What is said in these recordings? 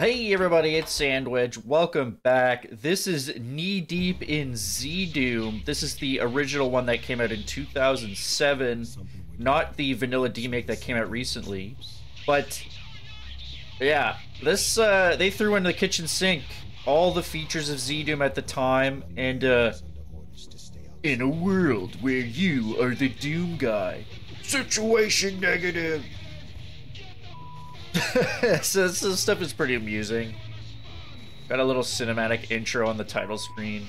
Hey everybody, it's Sandwedge. Welcome back. This is Knee Deep in ZDoom. This is the original one that came out in 2007, not the vanilla demake that came out recently. But yeah, this uh they threw in the kitchen sink all the features of ZDoom at the time and uh in a world where you are the Doom guy. Situation negative. so this, this stuff is pretty amusing. Got a little cinematic intro on the title screen.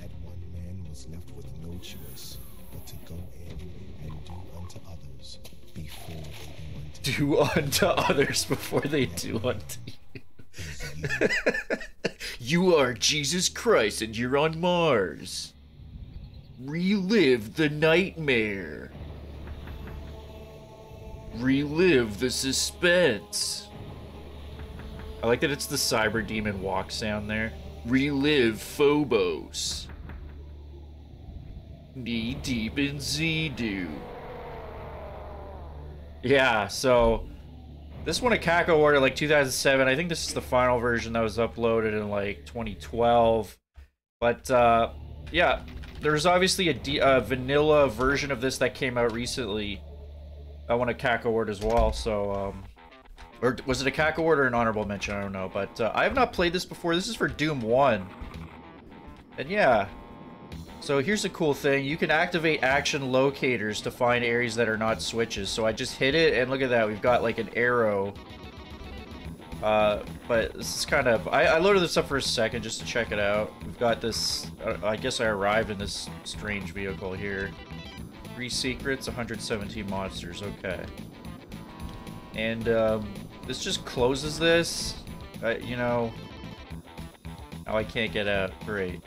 That one man was left with no choice but to go in and do unto others before they do unto Do unto others before they do unto you. you are Jesus Christ and you're on Mars. Relive the nightmare. Relive the suspense. I like that it's the cyber demon walk sound there. Relive Phobos. Knee deep in Z-Do. Yeah, so this one a Cacoward like 2007. I think this is the final version that was uploaded in like 2012. But uh, yeah, there's obviously a, uh, vanilla version of this that came out recently. I want a Cacoward as well, so um, or was it a Cacoward or an honorable mention? I don't know, but uh, I have not played this before. This is for Doom One, and yeah. So here's a cool thing. You can activate action locators to find areas that are not switches. So I just hit it, and look at that. We've got like an arrow. Uh, but this is kind of... I, I loaded this up for a second just to check it out. We've got this... Uh, I guess I arrived in this strange vehicle here. Three secrets, 117 monsters. Okay. And um, this just closes this. You know... Now I can't get out. Great.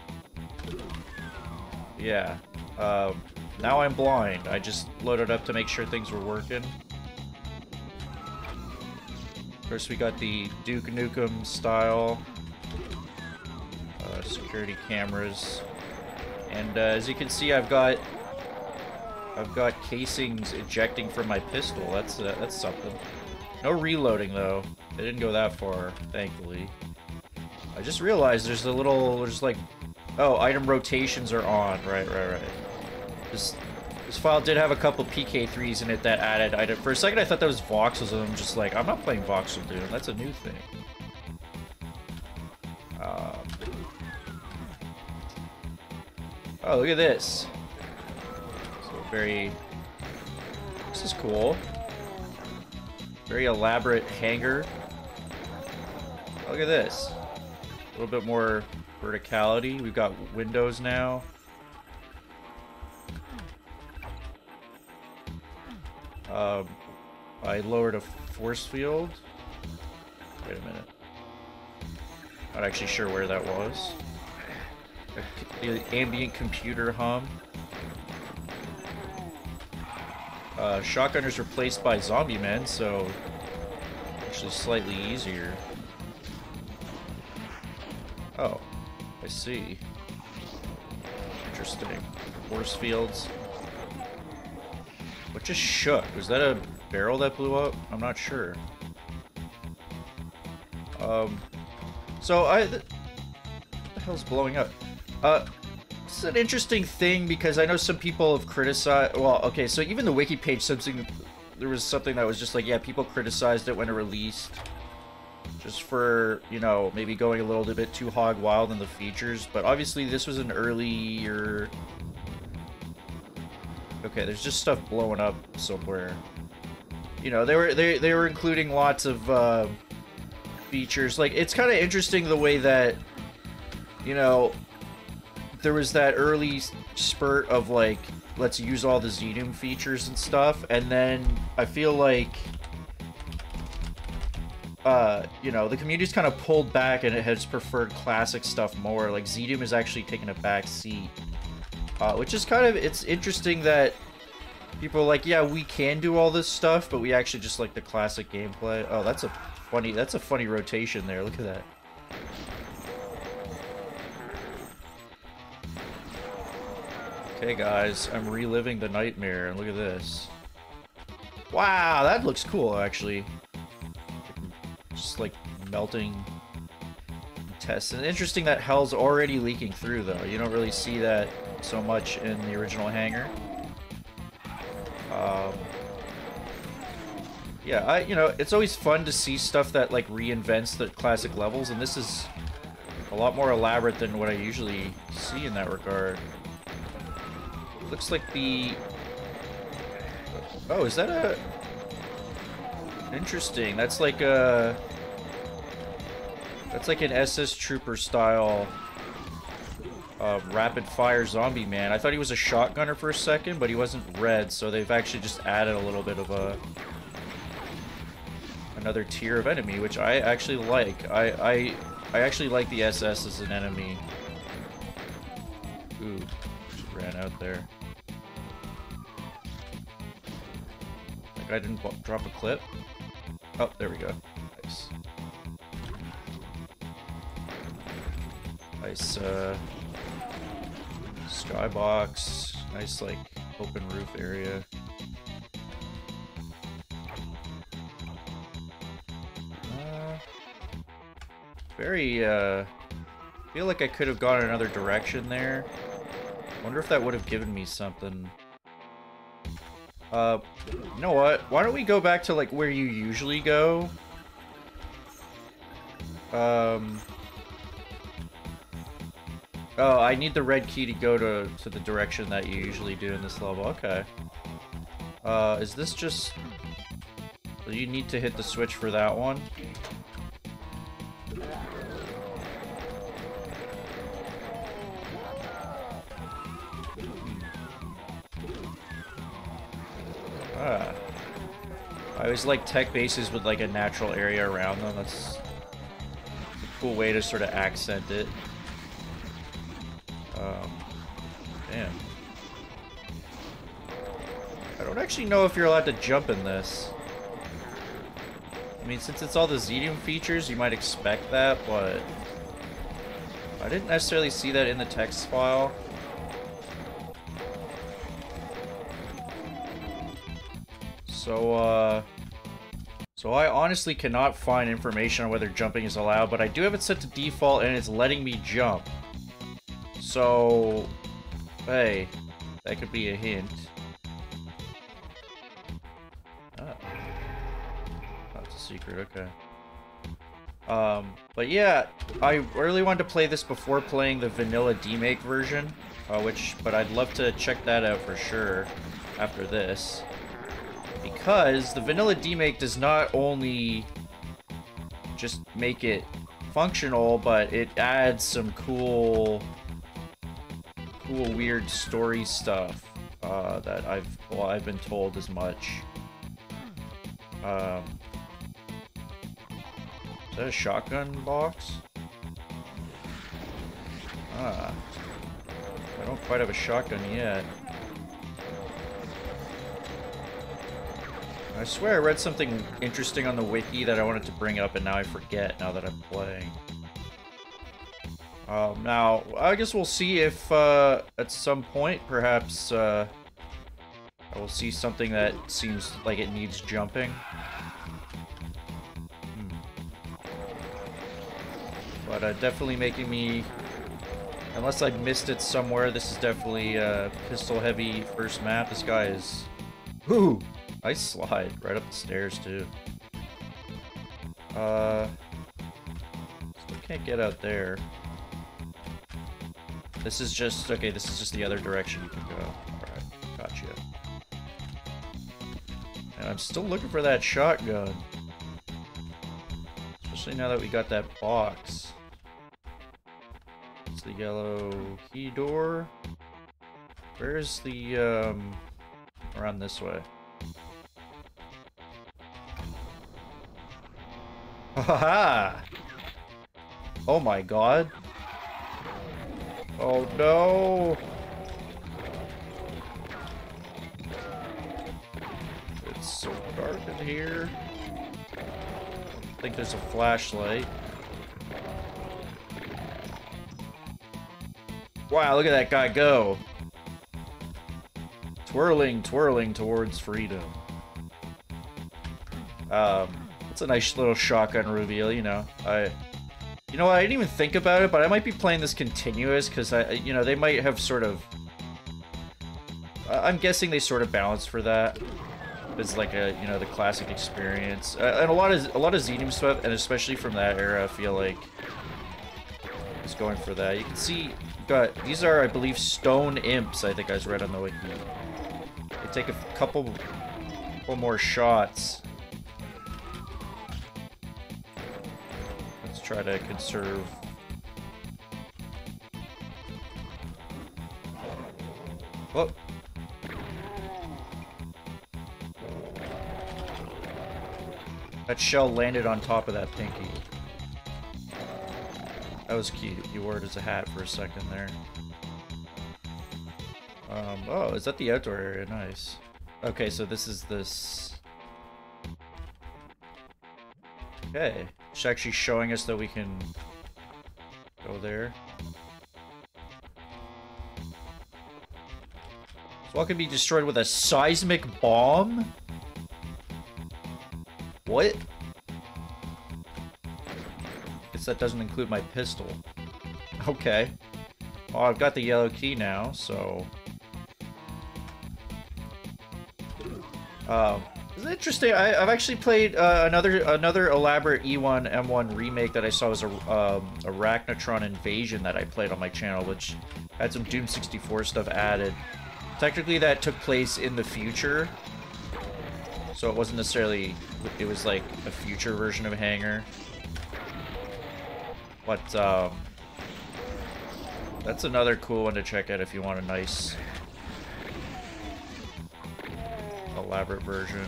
Yeah. Um, now I'm blind. I just loaded up to make sure things were working. First, we got the Duke Nukem style uh, security cameras, and uh, as you can see, I've got I've got casings ejecting from my pistol. That's uh, that's something. No reloading though. They didn't go that far, thankfully. I just realized there's a little, there's like Oh, item rotations are on. Right, right, right. This this file did have a couple PK3s in it that added item. For a second, I thought that was voxels, and I'm just like, I'm not playing voxel, dude. That's a new thing. Um, oh, look at this. Very. This is cool. Very elaborate hangar. Look at this. A little bit more verticality. We've got windows now. Um, I lowered a force field. Wait a minute. Not actually sure where that was. The ambient computer hum. Uh, shotgunners replaced by zombie men, so actually slightly easier. Oh. I see. Interesting. Force fields. What just shook? Was that a barrel that blew up? I'm not sure. Um, so I... Th what the hell's blowing up? Uh, is an interesting thing because I know some people have criticized... Well, okay, so even the wiki page, something... There was something that was just like, yeah, people criticized it when it released just for, you know, maybe going a little bit too hog wild in the features, but obviously this was an earlier... Okay, there's just stuff blowing up somewhere. You know, they were they, they were including lots of uh, features. Like, it's kind of interesting the way that, you know, there was that early spurt of, like, let's use all the ZDoom features and stuff, and then I feel like uh, you know, the community's kind of pulled back and it has preferred classic stuff more. Like ZDoom is actually taking a back seat, uh, which is kind of it's interesting that people are like, yeah, we can do all this stuff, but we actually just like the classic gameplay. Oh, that's a funny that's a funny rotation there. Look at that. Okay, guys, I'm reliving the nightmare, and look at this. Wow, that looks cool, actually. Just, like, melting tests. And interesting that hell's already leaking through, though. You don't really see that so much in the original hangar. Um, yeah, I you know it's always fun to see stuff that like reinvents the classic levels, and this is a lot more elaborate than what I usually see in that regard. Looks like the oh, is that a interesting? That's like a that's like an SS Trooper style uh, rapid fire zombie man. I thought he was a shotgunner for a second, but he wasn't red, so they've actually just added a little bit of a another tier of enemy, which I actually like. I I I actually like the SS as an enemy. Ooh, ran out there. I didn't drop a clip. Oh, there we go. Nice. Nice, uh... Skybox. Nice, like, open roof area. Very, uh... feel like I could have gone another direction there. Wonder if that would have given me something. Uh, you know what? Why don't we go back to, like, where you usually go? Um... Oh, I need the red key to go to, to the direction that you usually do in this level. Okay. Uh, is this just... You need to hit the switch for that one? Ah. I always like tech bases with like a natural area around them. That's a cool way to sort of accent it. Um, damn. I don't actually know if you're allowed to jump in this. I mean, since it's all the ZDoom features, you might expect that, but... I didn't necessarily see that in the text file. So, uh... So I honestly cannot find information on whether jumping is allowed, but I do have it set to default and it's letting me jump. So, hey, that could be a hint. Oh. That's a secret, okay. Um, but yeah, I really wanted to play this before playing the vanilla demake version, uh, which, but I'd love to check that out for sure after this. Because the vanilla demake does not only just make it functional, but it adds some cool cool, weird story stuff uh, that I've well, I've been told as much. Um, is that a shotgun box? Ah, I don't quite have a shotgun yet. I swear I read something interesting on the wiki that I wanted to bring up and now I forget now that I'm playing. Um, now, I guess we'll see if uh, at some point, perhaps, uh, I will see something that seems like it needs jumping. Hmm. But uh, definitely making me, unless I missed it somewhere, this is definitely a pistol-heavy first map. This guy is, ooh, nice slide right up the stairs too. Uh, still can't get out there. This is just, okay, this is just the other direction you can go. Alright, gotcha. And I'm still looking for that shotgun. Especially now that we got that box. It's the yellow key door. Where's the, um, around this way? Ha! Oh my god. Oh no! It's so dark in here. I think there's a flashlight. Wow, look at that guy go. Twirling, twirling towards freedom. Um, It's a nice little shotgun reveal, you know. I, you know what? I didn't even think about it, but I might be playing this continuous because I, you know, they might have sort of. I'm guessing they sort of balance for that. It's like a, you know, the classic experience, uh, and a lot of a lot of ZDoom stuff, and especially from that era, I feel like is going for that. You can see, got these are, I believe, stone imps. I think I was read on the wiki. They take a couple, couple more shots. Try to conserve. Whoop. That shell landed on top of that pinky. That was cute. You wore it as a hat for a second there. Um, oh, is that the outdoor area? Nice. Okay, so this is this... Okay. It's actually showing us that we can go there. So what can be destroyed with a seismic bomb? What? Guess that doesn't include my pistol. Okay. Well, I've got the yellow key now, so... Um, it's interesting. I, have actually played uh, another another elaborate E1 M1 remake that I saw was a um, Invasion that I played on my channel, which had some Doom 64 stuff added. Technically, that took place in the future, so it wasn't necessarily, it was like a future version of Hangar. But, um, that's another cool one to check out if you want a nice, elaborate version.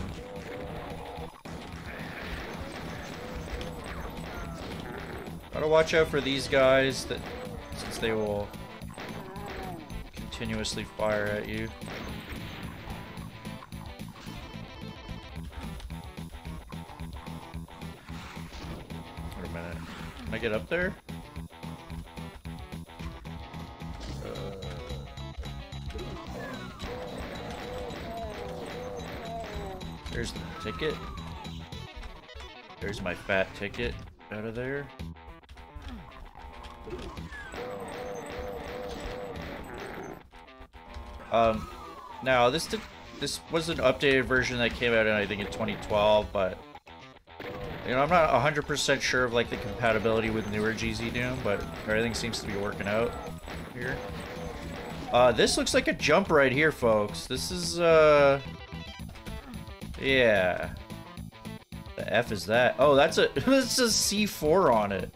Gotta watch out for these guys, that since they will continuously fire at you. Wait a minute. Can I get up there? Ticket. There's my fat ticket out of there. Um, now this did, this was an updated version that came out in I think in 2012, but you know, I'm not 100% sure of like the compatibility with newer GZDoom, but everything seems to be working out here. Uh, this looks like a jump right here, folks. This is, uh... Yeah. The F is that? Oh, that's a... this is a C4 on it.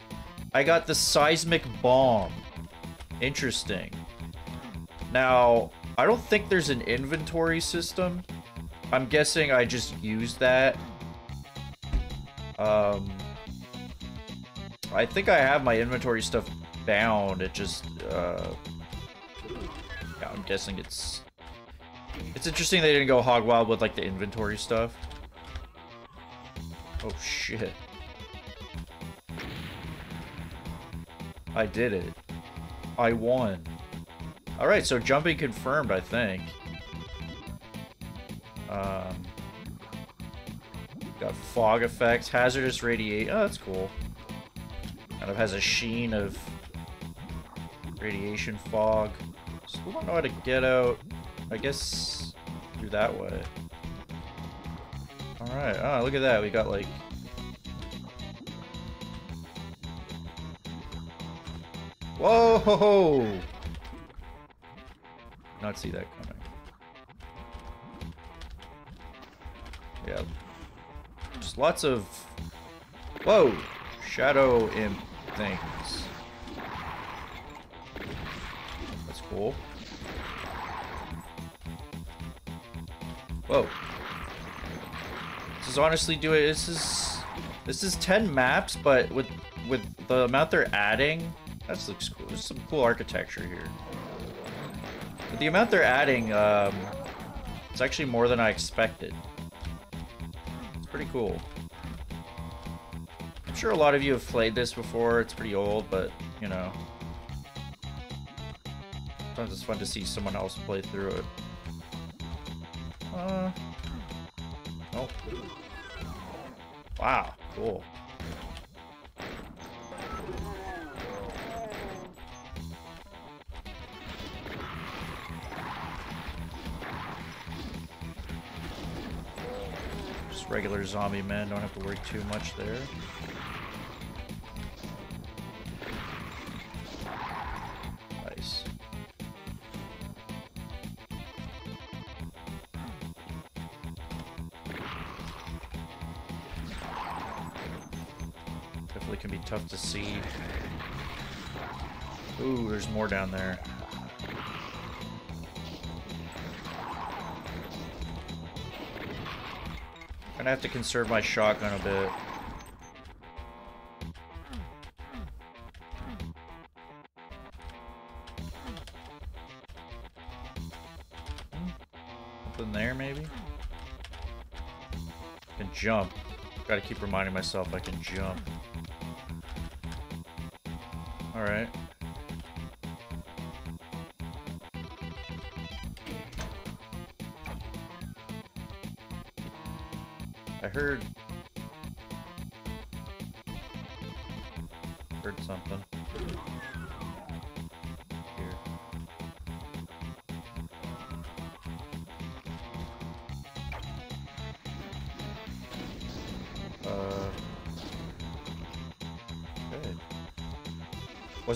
I got the Seismic Bomb. Interesting. Now, I don't think there's an inventory system. I'm guessing I just used that um, I think I have my inventory stuff bound. It just, uh, yeah, I'm guessing it's, it's interesting they didn't go hog wild with like the inventory stuff. Oh shit. I did it. I won. Alright, so jumping confirmed, I think. Um, Got fog effects, hazardous radiate. Oh, that's cool. Kind of has a sheen of radiation fog. Still don't know how to get out. I guess through that way. Alright, oh, look at that. We got like... Whoa! Ho, ho. Not see that coming. Yeah, lots of... Whoa! Shadow imp things. That's cool. Whoa. This is honestly doing... This is... This is 10 maps, but with with the amount they're adding... That looks cool. There's some cool architecture here. But the amount they're adding, um, it's actually more than I expected It's pretty cool. I'm sure a lot of you have played this before. It's pretty old, but, you know. Sometimes it's fun to see someone else play through it. Uh... Oh. Wow. Cool. Just regular zombie men, don't have to worry too much there. More down there. Gonna have to conserve my shotgun a bit. Something there, maybe? I can jump. Gotta keep reminding myself I can jump. Alright.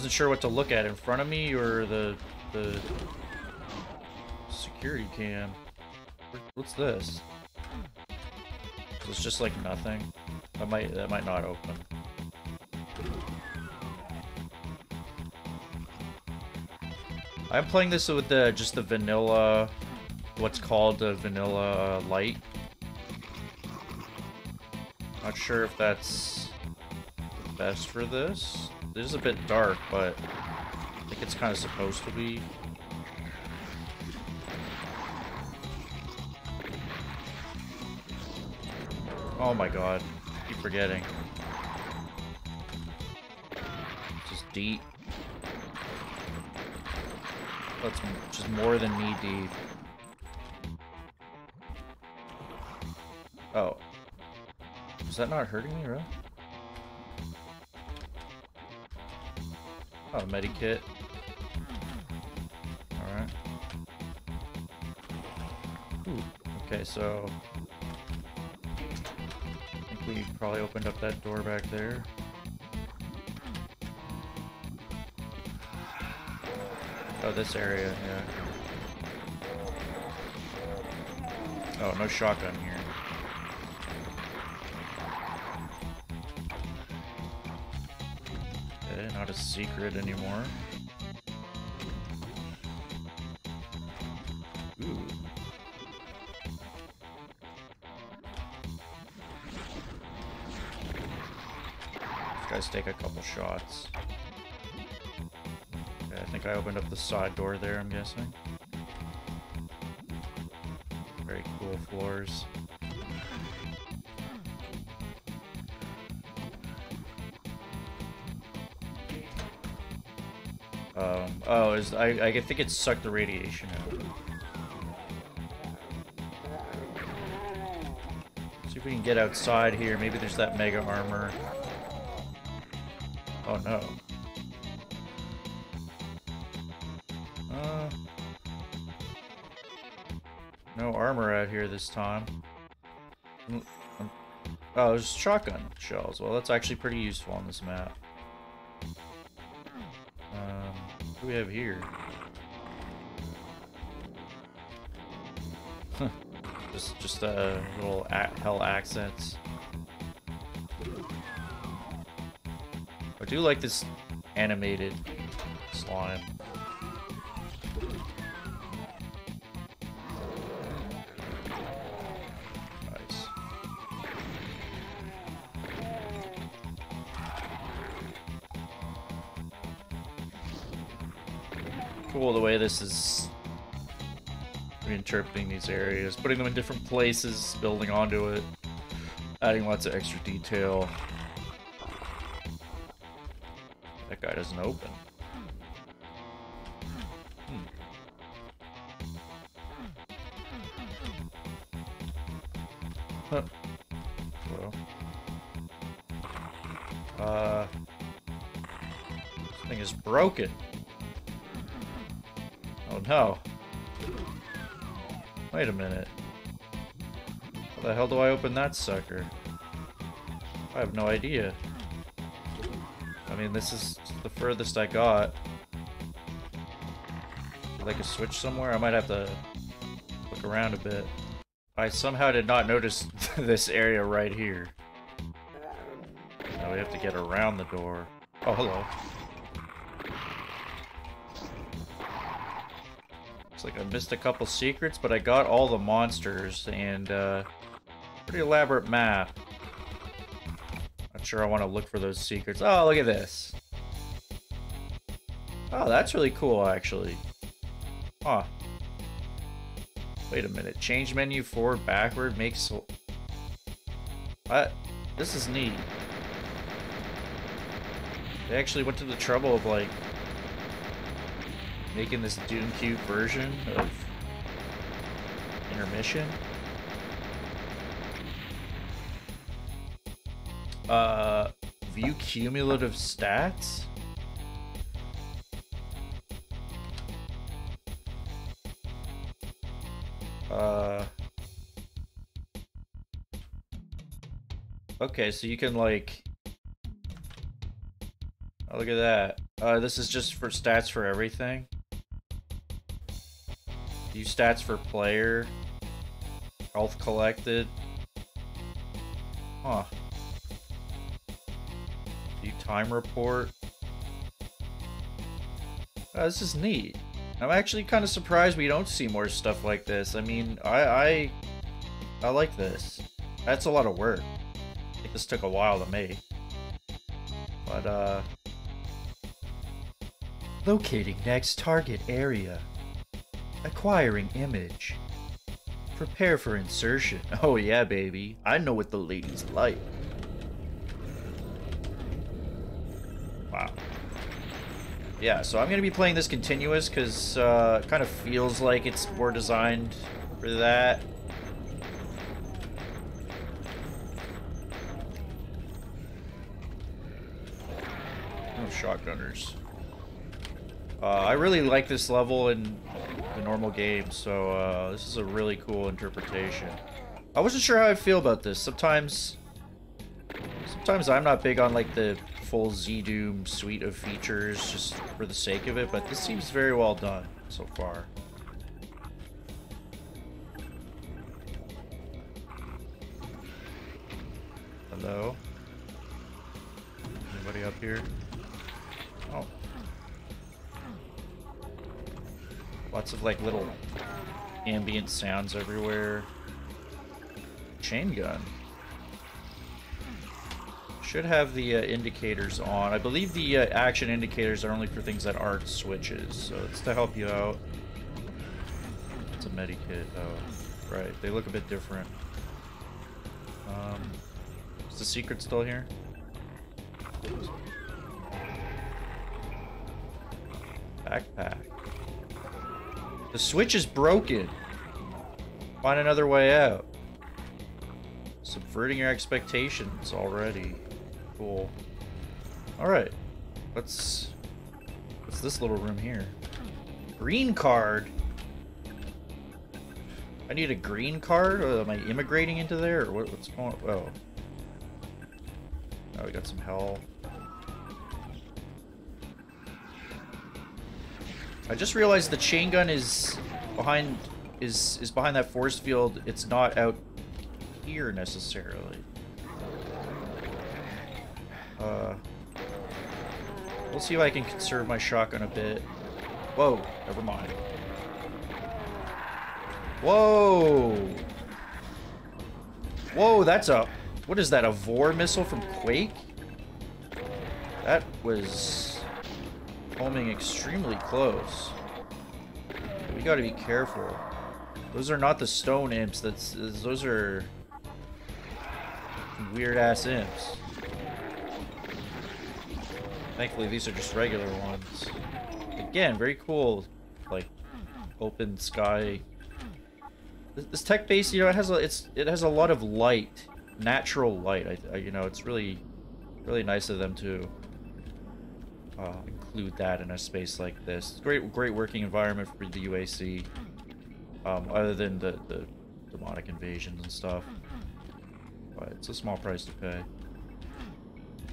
Wasn't sure what to look at in front of me or the the security cam. What's this? It's just like nothing. That might that might not open. I'm playing this with the just the vanilla, what's called the vanilla uh, light. Not sure if that's best for this. It is a bit dark, but I think it's kind of supposed to be. Oh my god. keep forgetting. Just deep. That's oh, just more than knee deep. Oh. Is that not hurting me, really? Oh, medikit. Alright. Okay, so... I think we probably opened up that door back there. Oh, this area, yeah. Oh, no shotgun here. Secret anymore. Guys take a couple shots. Okay, I think I opened up the side door there, I'm guessing. Very cool floors. Um, oh, is I, I think it sucked the radiation out. See if we can get outside here. Maybe there's that mega armor. Oh no. Uh, no armor out here this time. Mm, um, Oh, there's shotgun shells. Well, that's actually pretty useful on this map. We have here? Just, just uh, a little hell accents. I do like this animated slime. This is reinterpreting these areas, putting them in different places, building onto it, adding lots of extra detail. That guy doesn't open. Hmm. Huh. Well. Uh, this thing is broken. Oh no. Wait a minute. How the hell do I open that sucker? I have no idea. I mean, this is the furthest I got. Like a switch somewhere? I might have to look around a bit. I somehow did not notice this area right here. Now we have to get around the door. Oh, hello. I missed a couple secrets, but I got all the monsters and uh, pretty elaborate map. Not sure I want to look for those secrets. Oh, look at this. Oh, that's really cool, actually. Huh. Wait a minute. Change menu forward, backward, makes... What? This is neat. They actually went to the trouble of, like, making this Doom Cube version of Intermission. Uh, view cumulative stats? Uh... Okay, so you can like... Oh, look at that. Uh, this is just for stats for everything. View stats for player. Health collected. Huh. View time report. Oh, this is neat. I'm actually kind of surprised we don't see more stuff like this. I mean, I, I, I like this. That's a lot of work. This took a while to make. But, uh... Locating next target area. Acquiring image. Prepare for insertion. Oh yeah, baby. I know what the ladies like. Wow. Yeah, so I'm going to be playing this continuous because uh, it kind of feels like it's more designed for that. Oh, shotgunners. Uh, I really like this level in the normal game, so uh, this is a really cool interpretation. I wasn't sure how I feel about this. Sometimes, sometimes I'm not big on like the full ZDoom suite of features just for the sake of it, but this seems very well done so far. Hello? Anybody up here? Lots of like little ambient sounds everywhere. Chain gun. Should have the uh, indicators on. I believe the uh, action indicators are only for things that aren't switches, so it's to help you out. It's a medikit. Oh, right. They look a bit different. Um, is the secret still here? Backpack. The switch is broken. Find another way out. Subverting your expectations already. Cool. Alright. What's... What's this little room here? Green card? I need a green card? Or am I immigrating into there? Or what, what's going on? Oh. Oh, we got some hell. I just realized the chain gun is behind is is behind that force field. It's not out here necessarily. Uh, we'll see if I can conserve my shotgun a bit. Whoa, never mind. Whoa! Whoa, that's a... What is that, a Vore missile from Quake? That was... Homing extremely close. We gotta be careful. Those are not the stone imps, that's... Those are... Weird-ass imps. Thankfully, these are just regular ones. Again, very cool, like, open sky this tech base, you know, it has a it's it has a lot of light, natural light. I, I you know, it's really really nice of them to uh, include that in a space like this. Great, great working environment for the UAC. Um, other than the, the demonic invasions and stuff. But it's a small price to pay.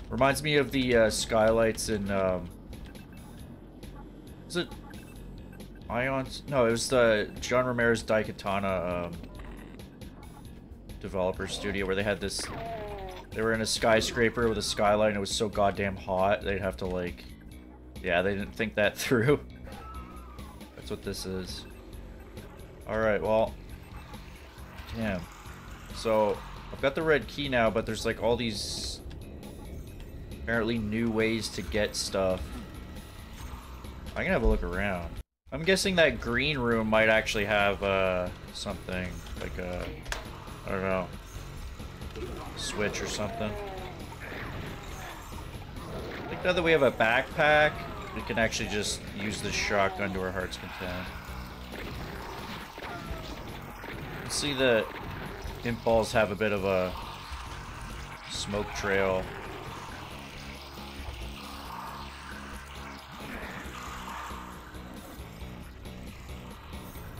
Reminds me of the uh, skylights in, um, is it Ions? No, it was the John Romero's Daikatana um, developer studio where they had this, they were in a skyscraper with a skylight and it was so goddamn hot they'd have to like, yeah, they didn't think that through. That's what this is. Alright, well, damn. So, I've got the red key now, but there's like all these apparently new ways to get stuff. I can have a look around. I'm guessing that green room might actually have uh, something like a, I don't know, switch or something. I think now that we have a backpack, we can actually just use the shotgun to our heart's content. See the imp balls have a bit of a smoke trail.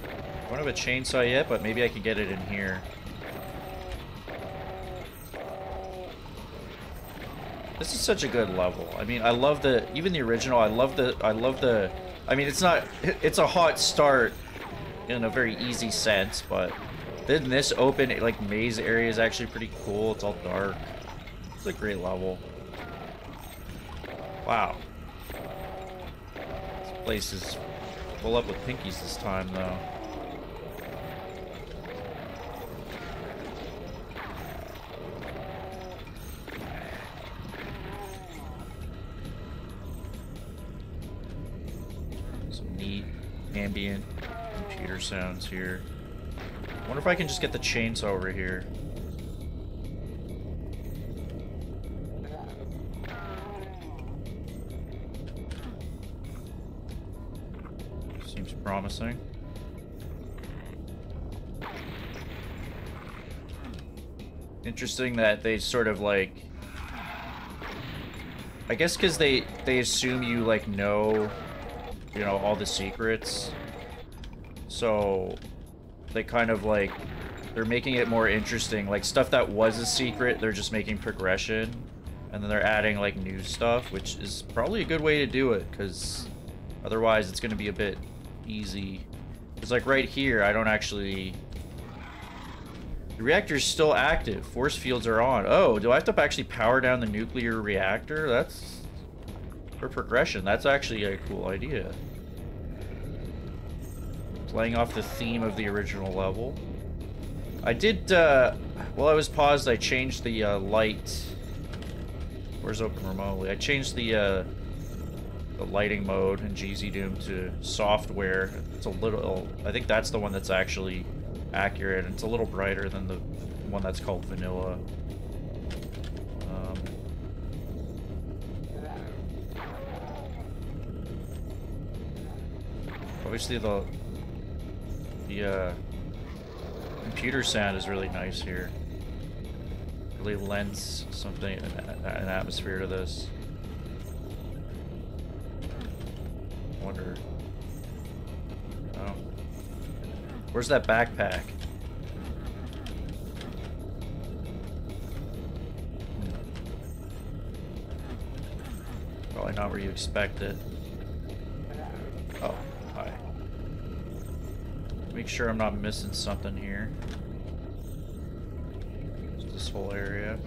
I don't have a chainsaw yet, but maybe I can get it in here. This is such a good level. I mean, I love the even the original. I love the I love the. I mean, it's not. It's a hot start in a very easy sense, but then this open like maze area is actually pretty cool. It's all dark. It's a great level. Wow. This place is full up with pinkies this time, though. Computer sounds here. wonder if I can just get the chainsaw over here. Seems promising. Interesting that they sort of like I guess because they they assume you like know you know all the secrets so they kind of like they're making it more interesting. Like stuff that was a secret they're just making progression. And then they're adding like new stuff which is probably a good way to do it because otherwise it's going to be a bit easy. It's like right here i don't actually the reactor's still active. Force fields are on. Oh do i have to actually power down the nuclear reactor? That's for progression that's actually a cool idea playing off the theme of the original level. I did, uh, while I was paused, I changed the uh, light. Where's open remotely? I changed the, uh, the lighting mode in GZDoom to software. It's a little, I think that's the one that's actually accurate. It's a little brighter than the one that's called vanilla. Um, obviously the the uh, computer sound is really nice here. Really lends something, an, atmosphere to this. Wonder. Oh. Where's that backpack? Probably not where you expect it. Make sure I'm not missing something here. Just this whole area.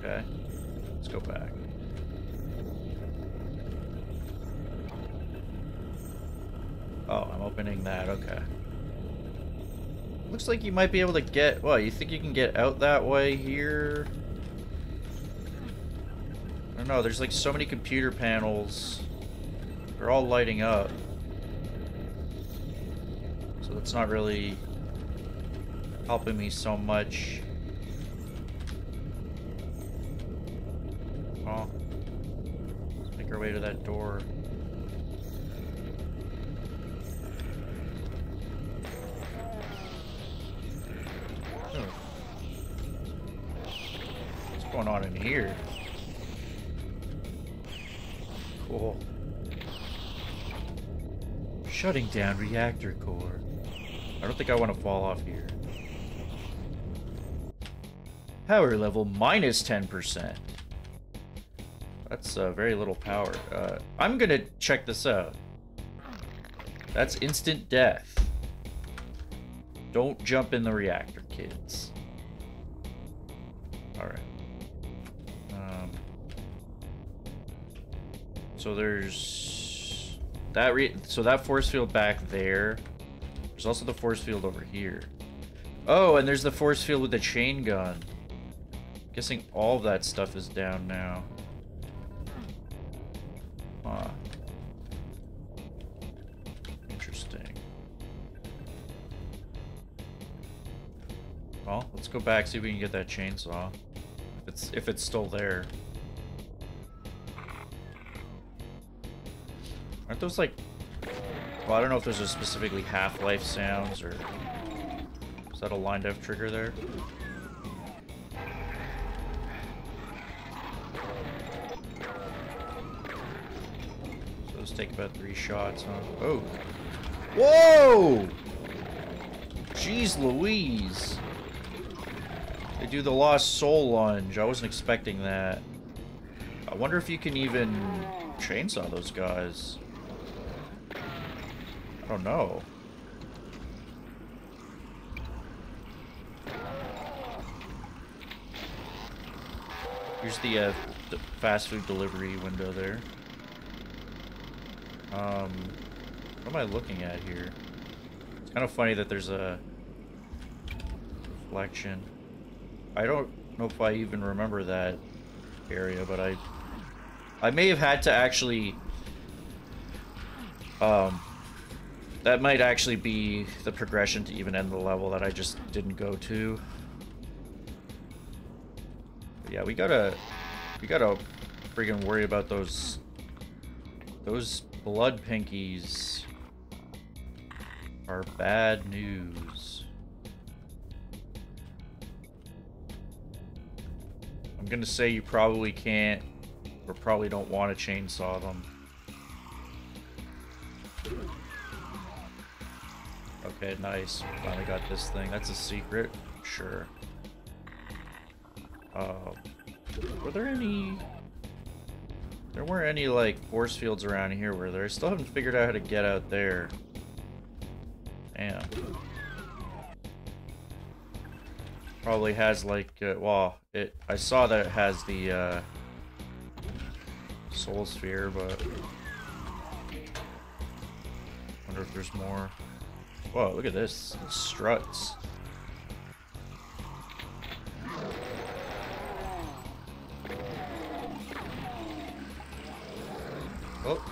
Okay. Let's go back. Oh, I'm opening that. Okay. Looks like you might be able to get... Well, you think you can get out that way here? Don't know, there's like so many computer panels. They're all lighting up. So that's not really helping me so much. Down reactor core. I don't think I want to fall off here. Power level minus 10%. That's uh, very little power. Uh, I'm gonna check this out. That's instant death. Don't jump in the reactor, kids. Alright. Um, so there's that re so that force field back there. There's also the force field over here. Oh, and there's the force field with the chain gun. Guessing all that stuff is down now. Huh. Interesting. Well, let's go back, see if we can get that chainsaw. If it's if it's still there. Aren't those like well, I don't know if those are specifically Half-Life sounds or is that a linedef trigger there? So those take about three shots, huh? Oh. Whoa! Jeez Louise. They do the Lost Soul lunge. I wasn't expecting that. I wonder if you can even chainsaw those guys. Don't know. Here's the, uh, the fast food delivery window there. Um, what am I looking at here? It's kind of funny that there's a reflection. I don't know if I even remember that area, but I I may have had to actually um that might actually be the progression to even end the level that I just didn't go to. But yeah, we gotta we gotta freaking worry about those those blood pinkies are bad news. I'm gonna say you probably can't or probably don't want to chainsaw them. Okay, nice. Finally got this thing. That's a secret. Sure. Uh, were there any... There weren't any, like, force fields around here, were there? I still haven't figured out how to get out there. Damn. Probably has, like, uh, well, it... I saw that it has the, uh... Soul Sphere, but... wonder if there's more. Whoa, look at this. It struts. Oh.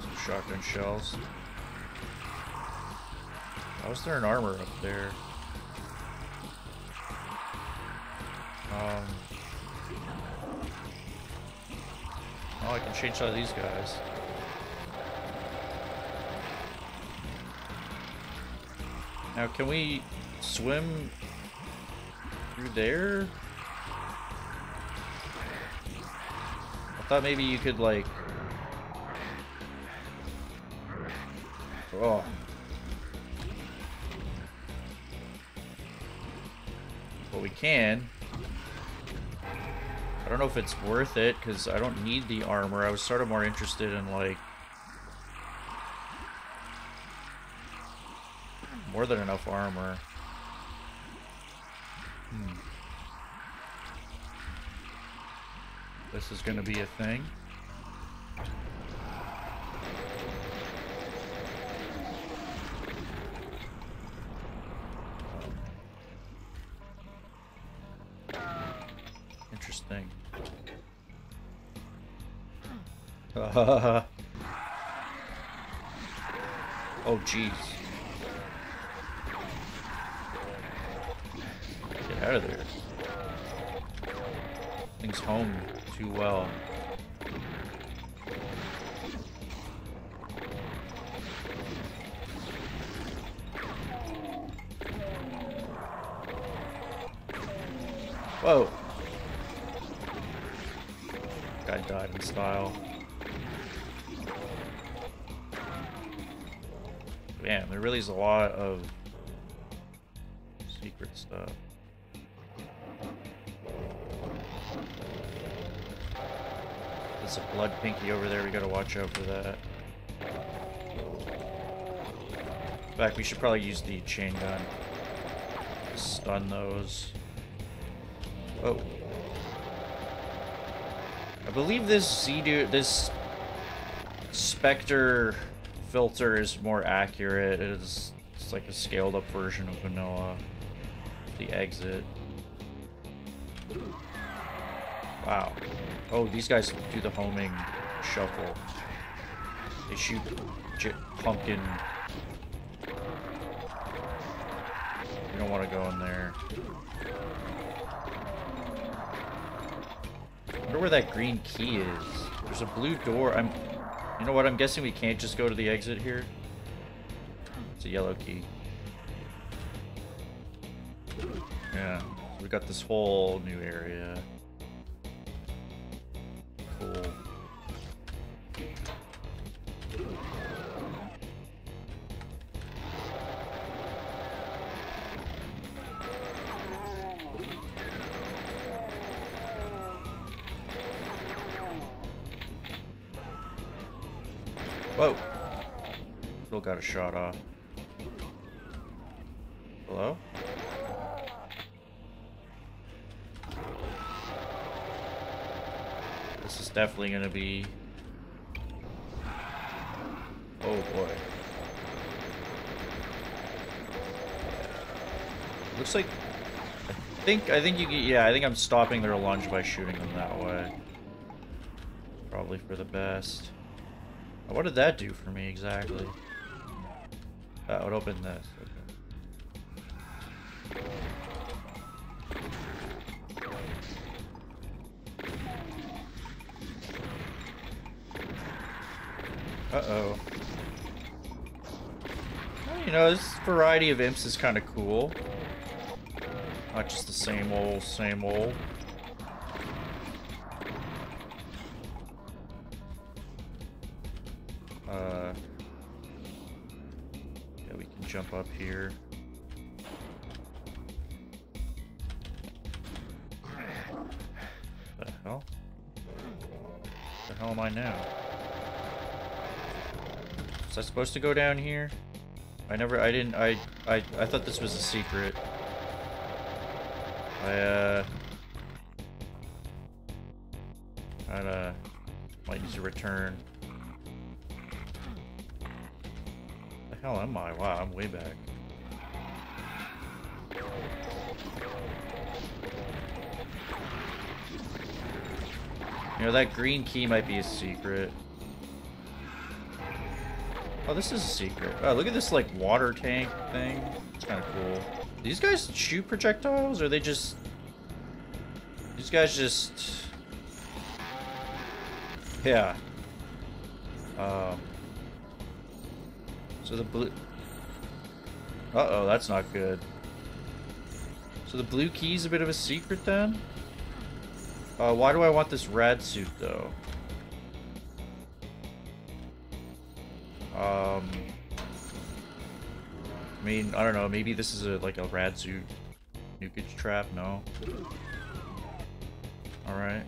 Some shotgun shells. How is there an armor up there? Um. Oh, I can change out these guys. Now, can we swim through there? I thought maybe you could, like... Oh. Well, we can. I don't know if it's worth it, because I don't need the armor. I was sort of more interested in, like... More than enough armor. Hmm. This is gonna be a thing. oh, jeez. A lot of secret stuff. There's a blood pinky over there, we gotta watch out for that. In fact, we should probably use the chain gun. Stun those. Oh. I believe this Z this Spectre filter is more accurate. It is it's like a scaled up version of vanilla. The exit. Wow. Oh, these guys do the homing shuffle. They shoot pumpkin. You don't want to go in there. I wonder where that green key is. There's a blue door. I'm. You know what? I'm guessing we can't just go to the exit here. It's a yellow key. Yeah. We got this whole new area. Whoa. Still got a shot off. Hello? This is definitely gonna be... Oh boy. Looks like... I think, I think you get, yeah, I think I'm stopping their lunge by shooting them that way. Probably for the best. What did that do for me exactly? That would open this. Uh-oh. You know, this variety of imps is kind of cool. Not just the same old, same old. Supposed to go down here? I never, I didn't, I, I, I thought this was a secret. I, uh... I, uh... Might need to return. The hell am I? Wow, I'm way back. You know, that green key might be a secret. Oh, this is a secret. Oh, look at this, like, water tank thing. It's kind of cool. These guys shoot projectiles, or they just... These guys just... Yeah. Um... So the blue... Uh-oh, that's not good. So the blue key's a bit of a secret, then? Uh, why do I want this rad suit, though? Mean, I don't know. Maybe this is a like a rad suit nukage trap. No. All right.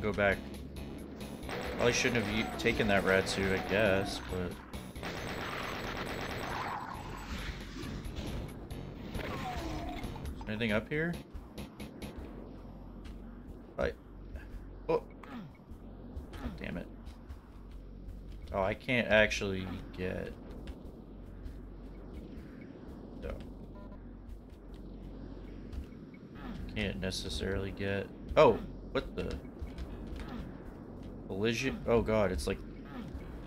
Go back. Probably shouldn't have taken that rad suit, I guess, but. Anything up here? I. Oh. Damn it. Oh, I can't actually get... No. Can't necessarily get... Oh! What the... Collision? Oh god, it's like...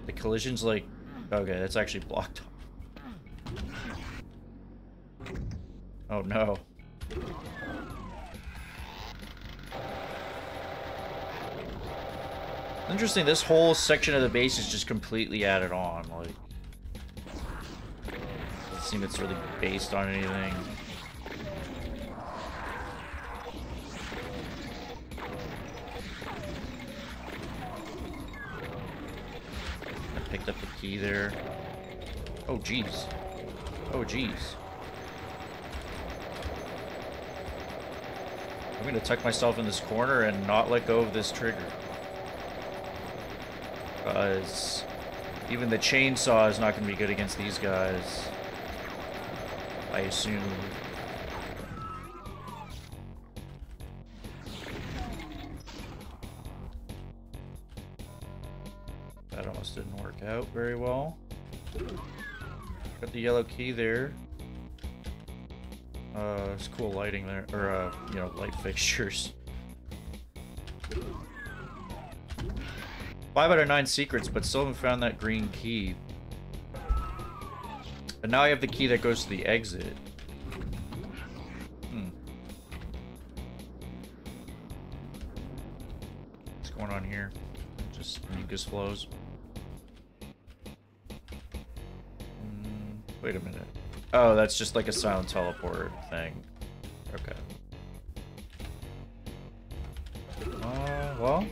The collision's like... Okay, that's actually blocked Oh no. Interesting, this whole section of the base is just completely added on, like... Doesn't seem it's really based on anything. There. Oh, jeez. Oh, jeez. I'm gonna tuck myself in this corner and not let go of this trigger. Because even the chainsaw is not gonna be good against these guys. I assume. Very well. Got the yellow key there. Uh, it's cool lighting there, or uh, you know, light fixtures. Five out of nine secrets, but still haven't found that green key. But now I have the key that goes to the exit. Hmm. What's going on here? Just mucus flows. Wait a minute. Oh, that's just like a silent teleport thing. Okay. Uh, well.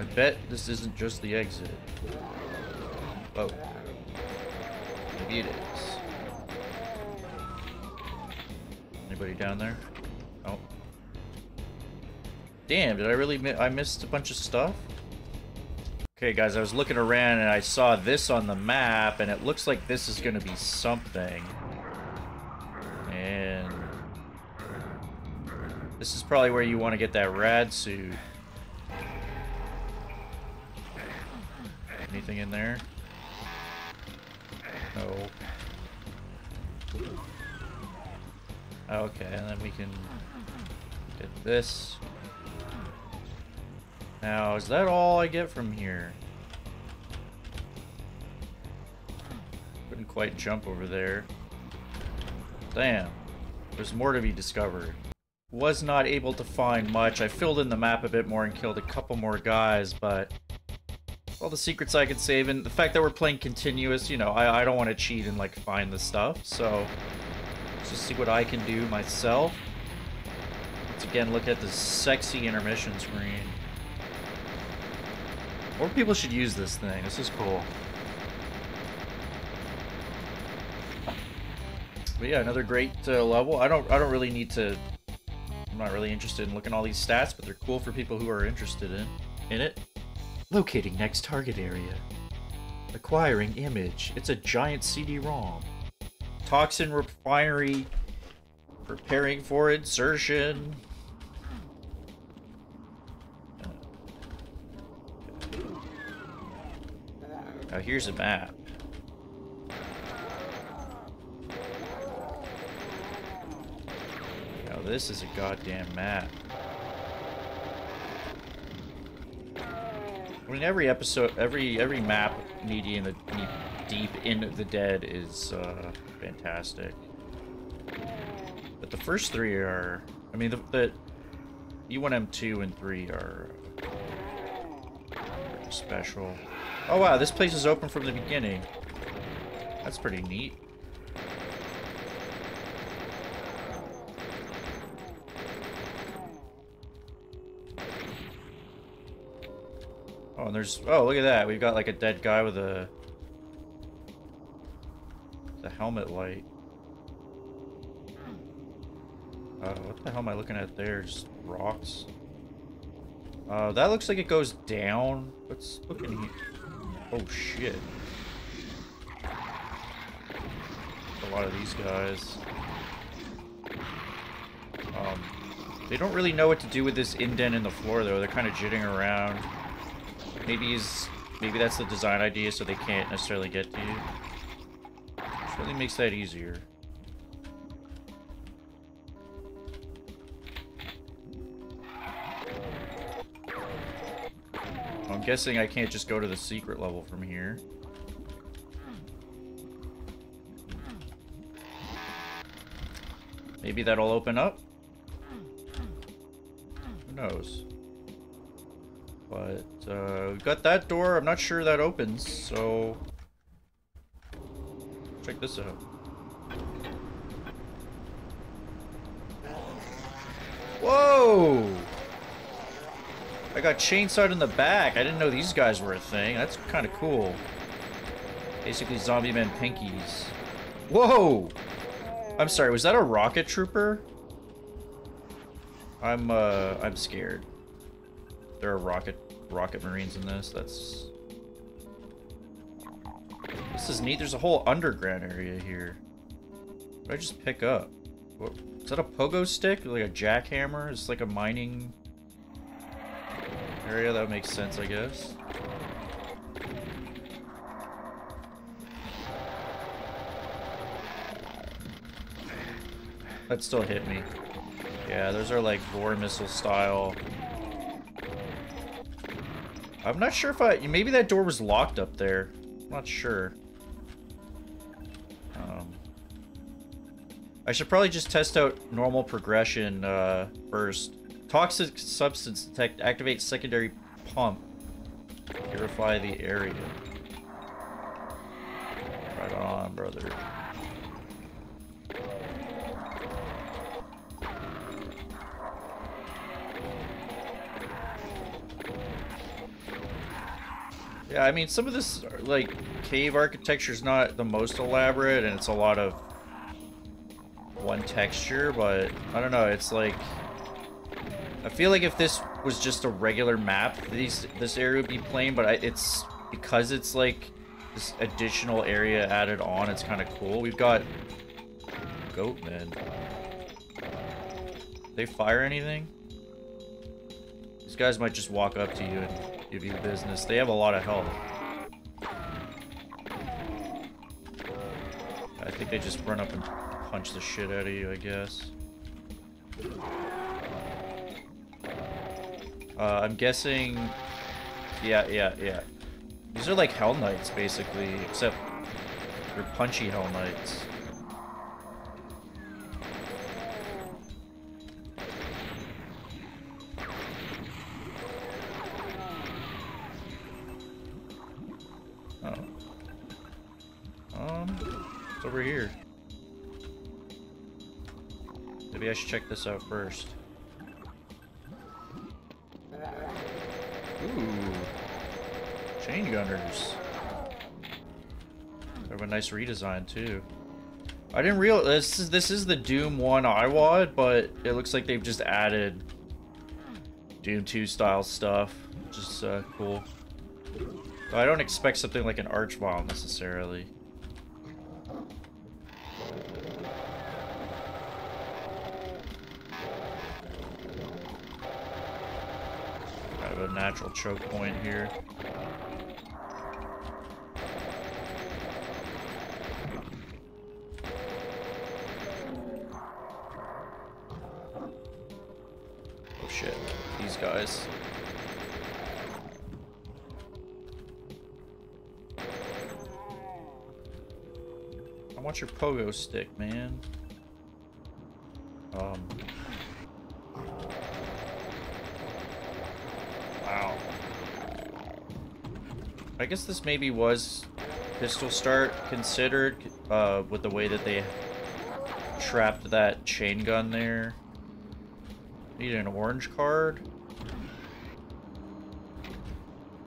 I bet this isn't just the exit. Oh. Maybe it is. Anybody down there? Oh. Damn, did I really mi I missed a bunch of stuff? Okay, guys, I was looking around and I saw this on the map, and it looks like this is going to be something. And... This is probably where you want to get that rad suit. Anything in there? No. Okay, and then we can get this. Now, is that all I get from here? Couldn't quite jump over there. Damn. There's more to be discovered. Was not able to find much. I filled in the map a bit more and killed a couple more guys, but all the secrets I could save, and the fact that we're playing continuous, you know, I, I don't want to cheat and, like, find the stuff, so let's just see what I can do myself. Let's again look at the sexy intermission screen. More people should use this thing. This is cool. But yeah, another great uh, level. I don't I don't really need to I'm not really interested in looking all these stats, but they're cool for people who are interested in in it. Locating next target area. Acquiring image. It's a giant CD-ROM. Toxin refinery. Preparing for insertion. Now here's a map. Now this is a goddamn map. I mean, every episode, every every map needy in the deep, deep in the dead is uh, fantastic. But the first three are, I mean, the, the E1M2 and 3 are special. Oh wow, this place is open from the beginning. That's pretty neat. Oh, and there's... Oh, look at that. We've got like a dead guy with a... The helmet light. Uh, what the hell am I looking at there? Just rocks. Uh, that looks like it goes down. What's looking here? Oh shit. A lot of these guys. Um, they don't really know what to do with this indent in the floor though. They're kind of jitting around. Maybe he's, maybe that's the design idea so they can't necessarily get to you. Which really makes that easier. Guessing I can't just go to the secret level from here. Maybe that'll open up? Who knows? But, uh, we've got that door. I'm not sure that opens, so... Check this out. Whoa! I got chainsawed in the back. I didn't know these guys were a thing. That's kind of cool. Basically zombie men pinkies. Whoa! I'm sorry, was that a rocket trooper? I'm, uh, I'm scared. There are rocket, rocket marines in this. That's... This is neat. There's a whole underground area here. What did I just pick up? What, is that a pogo stick? Like a jackhammer? It's like a mining area. That makes sense, I guess. That still hit me. Yeah, those are like Vore missile style. I'm not sure if I... Maybe that door was locked up there. I'm not sure. Um, I should probably just test out normal progression uh, first. Toxic substance detect. Activate secondary pump. Purify the area. Right on, brother. Yeah, I mean, some of this, like, cave architecture is not the most elaborate, and it's a lot of one texture, but I don't know, it's like... I feel like if this was just a regular map, these this area would be plain, but I, it's... Because it's, like, this additional area added on, it's kind of cool. We've got... Goatmen. They fire anything? These guys might just walk up to you and give you business. They have a lot of health. I think they just run up and punch the shit out of you, I guess. Uh, I'm guessing... Yeah, yeah, yeah. These are like Hell Knights, basically, except they're punchy Hell Knights. Oh. Um, it's over here. Maybe I should check this out first. Nice redesign too. I didn't realize this is this is the Doom 1 IWAD, but it looks like they've just added Doom 2 style stuff, which is uh, cool. I don't expect something like an Archvile necessarily. Kind of a natural choke point here. Your pogo stick, man. Um, I guess this maybe was pistol start considered uh, with the way that they trapped that chain gun there. Need an orange card?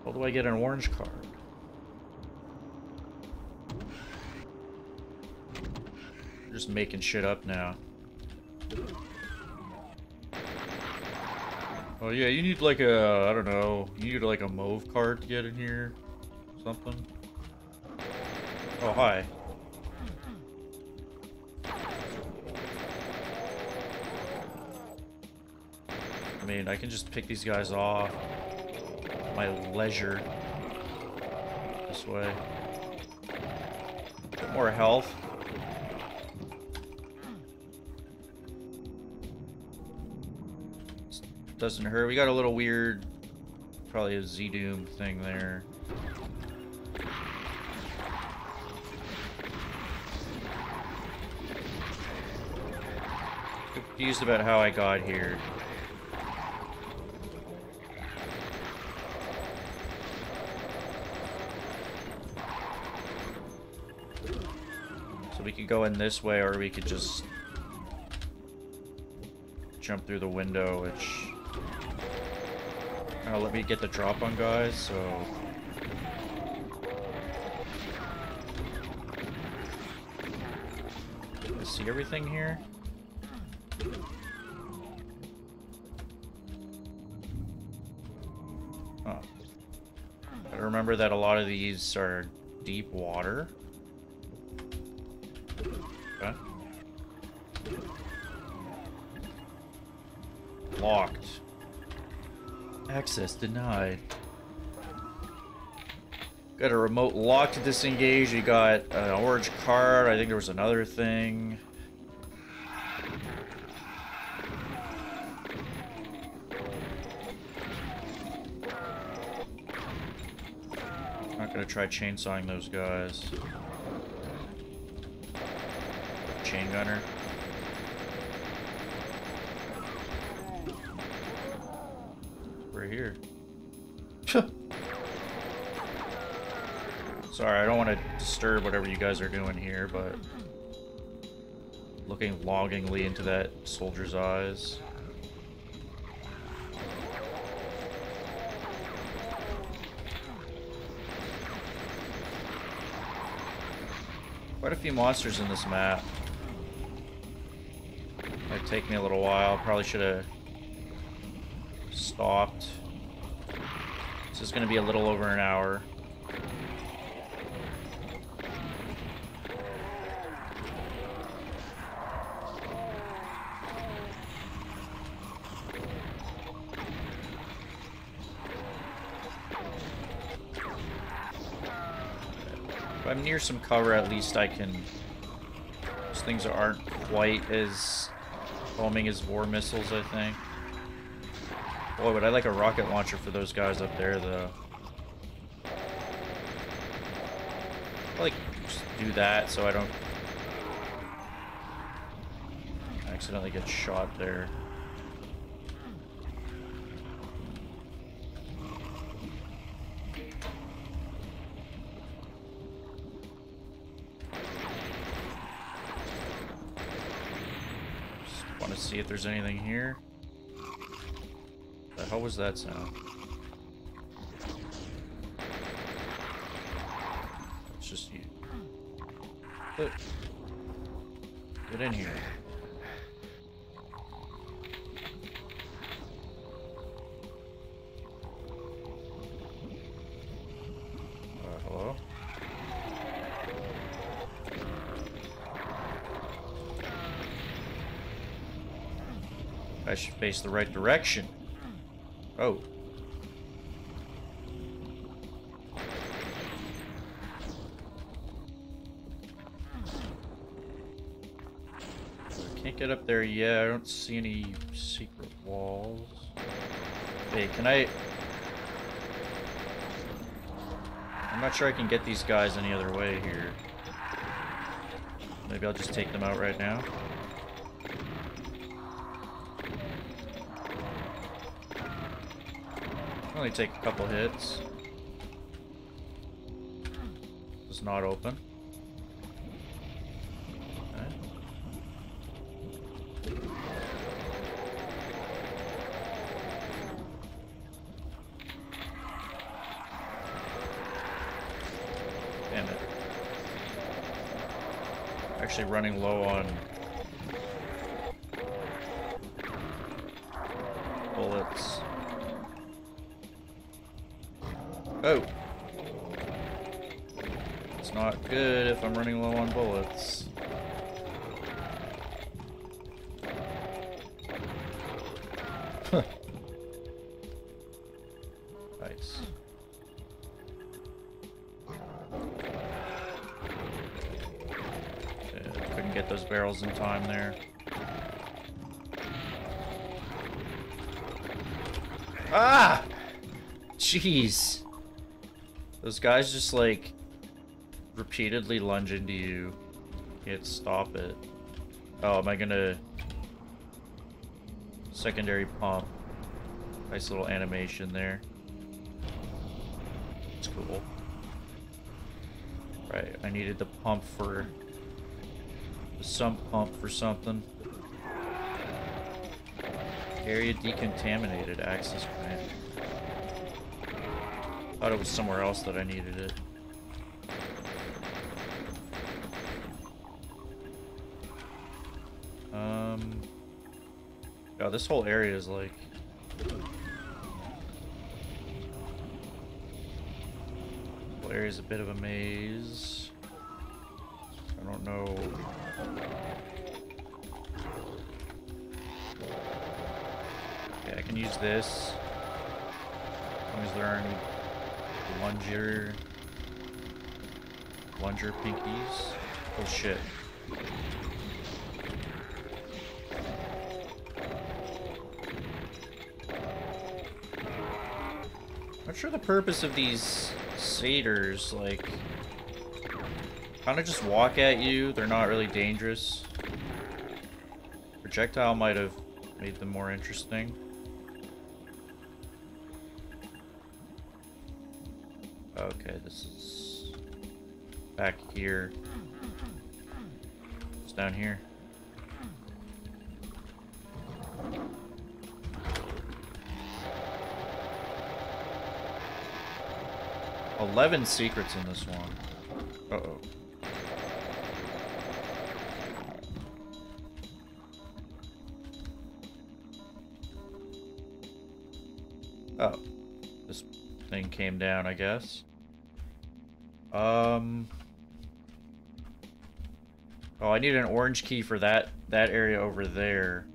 How do I get an orange card? Making shit up now. Oh yeah, you need like a, I don't know, you need like a mauve card to get in here something? Oh, hi. I mean, I can just pick these guys off my leisure this way. More health. Doesn't hurt. We got a little weird, probably a ZDoom thing there. confused about how I got here. So we could go in this way, or we could just jump through the window, which let me get the drop on guys, so... I see everything here? Oh. I remember that a lot of these are deep water. Access denied. Got a remote lock to disengage. You got an orange card. I think there was another thing. Not gonna try chainsawing those guys. Chain gunner. Disturb whatever you guys are doing here, but looking longingly into that soldier's eyes. Quite a few monsters in this map. Might take me a little while. Probably should have stopped. This is going to be a little over an hour. If some cover, at least I can... These things aren't quite as foaming as Vore missiles, I think. Boy, would I like a rocket launcher for those guys up there, though. I like just do that so I don't accidentally get shot there. Just want to see if there's anything here. The hell was that sound? It's just you. Get, get in here. Face the right direction. Oh. Can't get up there yet. I don't see any secret walls. Hey, can I... I'm not sure I can get these guys any other way here. Maybe I'll just take them out right now. Only take a couple hits. It's not open. Running low on Jeez. Those guys just like repeatedly lunge into you. Can't stop it. Oh, am I gonna secondary pump? Nice little animation there. It's cool. Right, I needed the pump for the sump pump for something. Area decontaminated access grant. Thought it was somewhere else that I needed it. Um. Yeah, this whole area is like. Whole area is a bit of a maze. I don't know. Okay, I can use this. As long as there aren't any Plunger. Plunger pinkies. Oh shit. Not sure the purpose of these satyrs, like... Kinda just walk at you, they're not really dangerous. Projectile might have made them more interesting. Here. It's down here. Eleven secrets in this one. Uh-oh. Oh. This thing came down, I guess. Um. Oh, I need an orange key for that that area over there.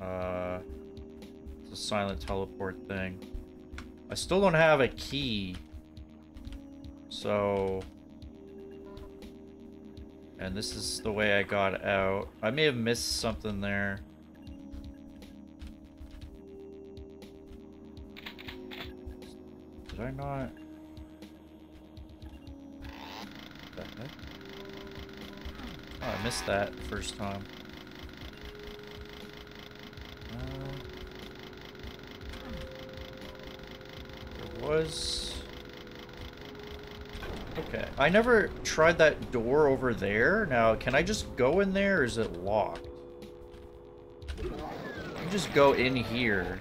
Uh, it's a silent teleport thing. I still don't have a key. So, and this is the way I got out. I may have missed something there. Did I not? I missed that first time. Uh, was... Okay, I never tried that door over there. Now, can I just go in there or is it locked? Just go in here.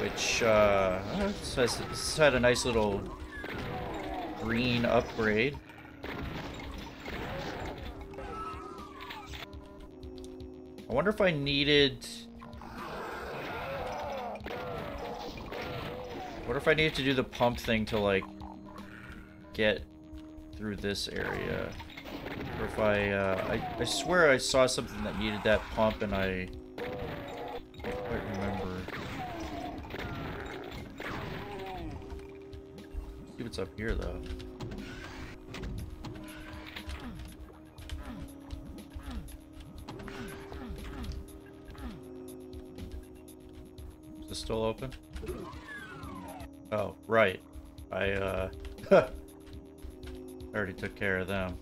Which, uh, this has, this had a nice little green upgrade. I wonder if I needed... What if I needed to do the pump thing to, like, get through this area? Or if I, uh, I, I swear I saw something that needed that pump and I... I don't quite remember. What's up here, though. Still open? Oh, right. I, uh... Already took care of them.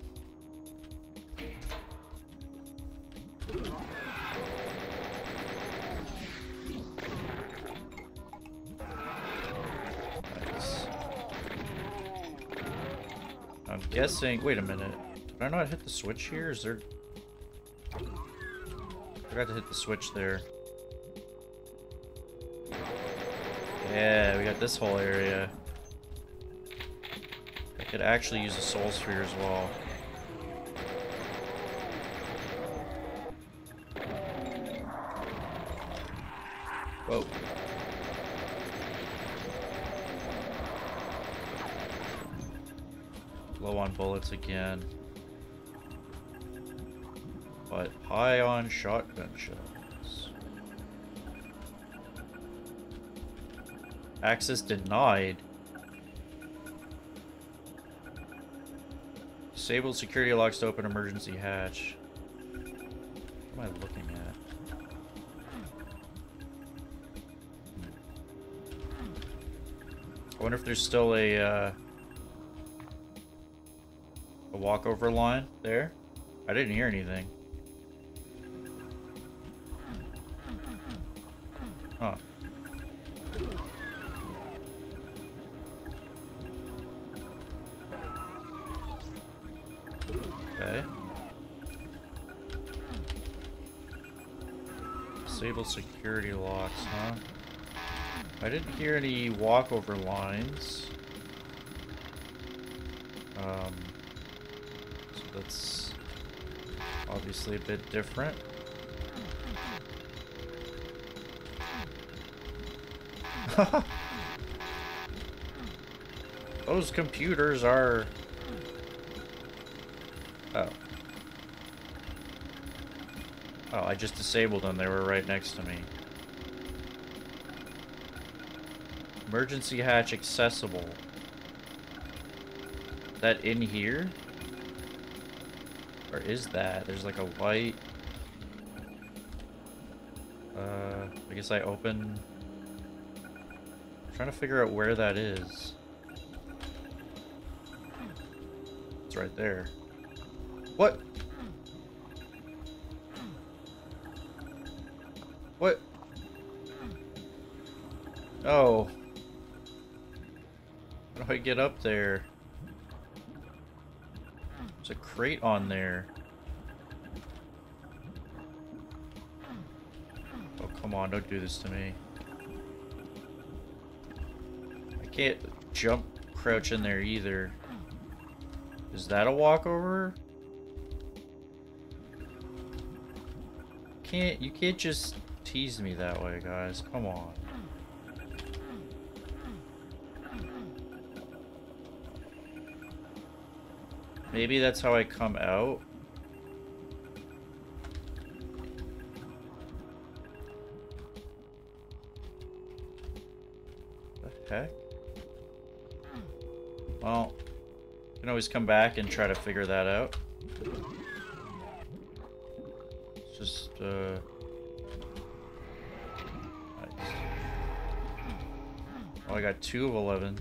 Nice. I'm guessing... Wait a minute. Did I not hit the switch here? Is there... I forgot to hit the switch there. Yeah, we got this whole area. I could actually use the soul sphere as well. Whoa. Low on bullets again. But high on shotgun shells. Access denied. Disable security locks to open emergency hatch. What am I looking at? I wonder if there's still a uh, a walkover line there. I didn't hear anything. Okay. Disable security locks, huh? I didn't hear any walkover lines. Um, so that's obviously a bit different. Those computers are... Oh, I just disabled them. They were right next to me. Emergency hatch accessible. That in here? Or is that? There's like a light. Uh, I guess I open... I'm trying to figure out where that is. It's right there. What? Get up there? There's a crate on there. Oh, come on, don't do this to me. I can't jump crouch in there either. Is that a walkover? Can't you can't just tease me that way, guys. Come on. Maybe that's how I come out. Heck? Well, you can always come back and try to figure that out. It's just, uh... Nice. Oh, I got two of 11.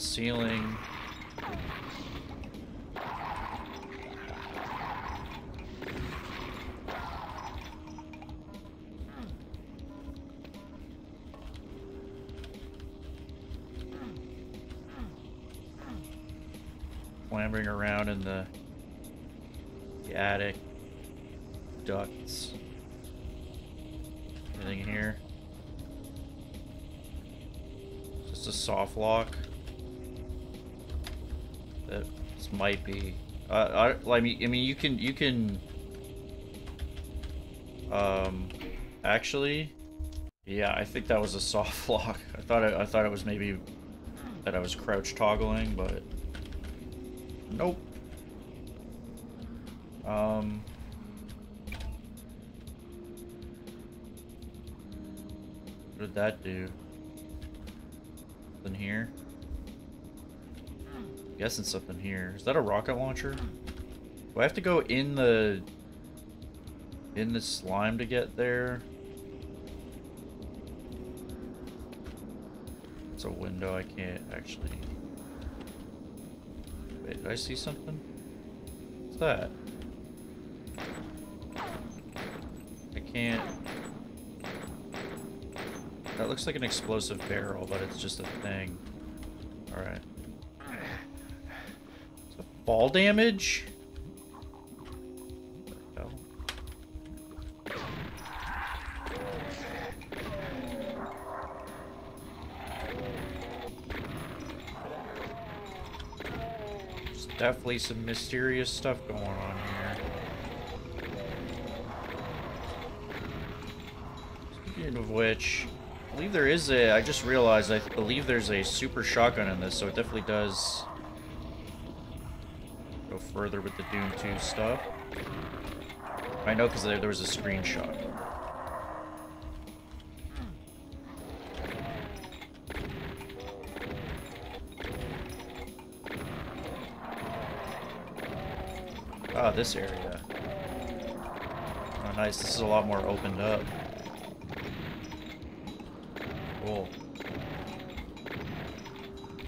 Ceiling. Clambering around in the, the attic ducts. Anything here? Just a soft lock. Might be. Uh, I, I mean, I mean, you can, you can. Um, actually, yeah, I think that was a soft lock. I thought it, I thought it was maybe that I was crouch toggling, but nope. Um. What did that do? In here? Guessing something here. Is that a rocket launcher? Do I have to go in the... in the slime to get there? It's a window I can't actually... Wait, did I see something? What's that? I can't... That looks like an explosive barrel, but it's just a thing. So fall damage? There's definitely some mysterious stuff going on here. Speaking of which, I believe there is a, I just realized, I believe there's a super shotgun in this, so it definitely does further with the Doom 2 stuff. I know because there, there was a screenshot. Ah, this area. Oh, nice. This is a lot more opened up. Cool.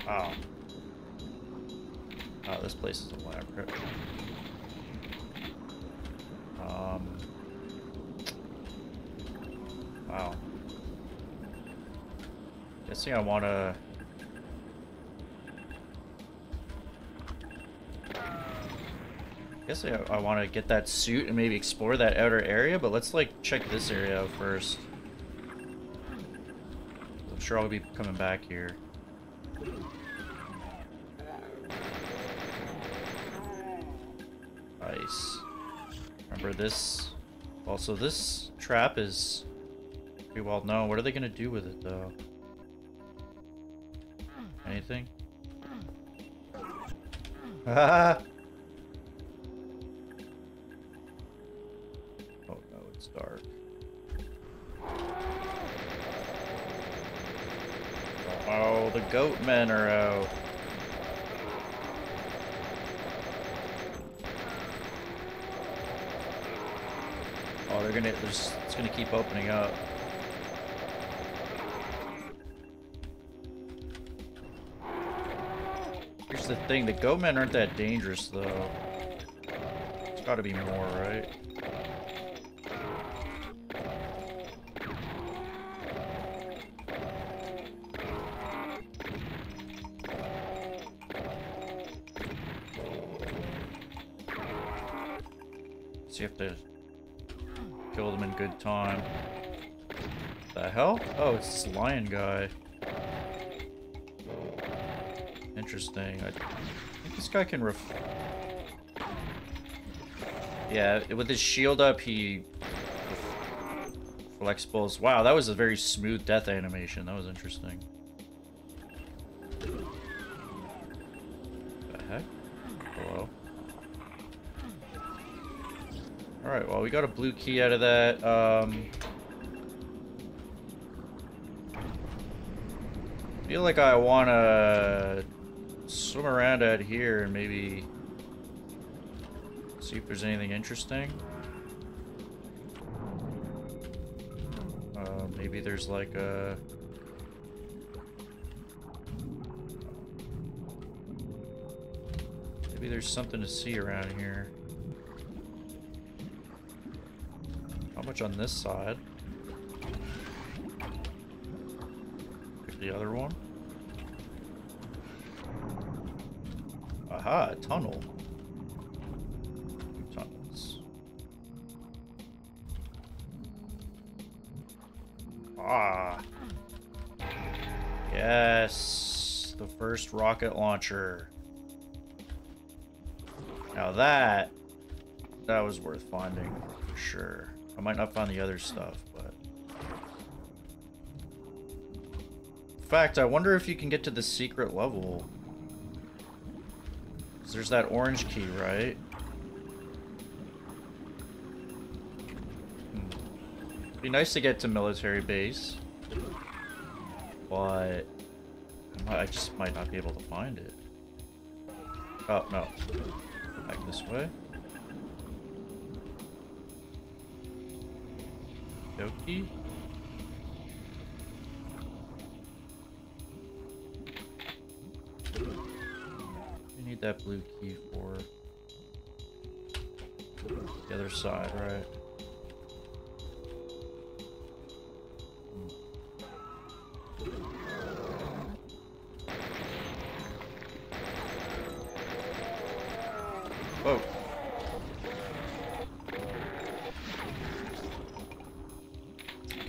Wow. Oh, this place is elaborate. Um, Wow. Guessing I want to... Guess I, I want to get that suit and maybe explore that outer area, but let's like check this area out first. I'm sure I'll be coming back here. Nice. Remember this? Also, this trap is pretty well known. What are they gonna do with it, though? Anything? Ah! dark. Oh, the goat men are out. Oh, they're gonna. They're just, it's gonna keep opening up. Here's the thing: the goat men aren't that dangerous, though. It's got to be more, right? This lion guy. Interesting. I think this guy can ref... Yeah, with his shield up, he... Balls. Wow, that was a very smooth death animation. That was interesting. The heck? Hello? Alright, well, we got a blue key out of that. Um, feel like I want to swim around out here and maybe see if there's anything interesting. Uh, maybe there's like a... Maybe there's something to see around here. How much on this side? Ah. Yes. The first rocket launcher. Now that, that was worth finding, for sure. I might not find the other stuff, but... In fact, I wonder if you can get to the secret level. there's that orange key, right? Be nice to get to military base. But... I just might not be able to find it. Oh, no. Back this way. Doki? We need that blue key for the other side, right?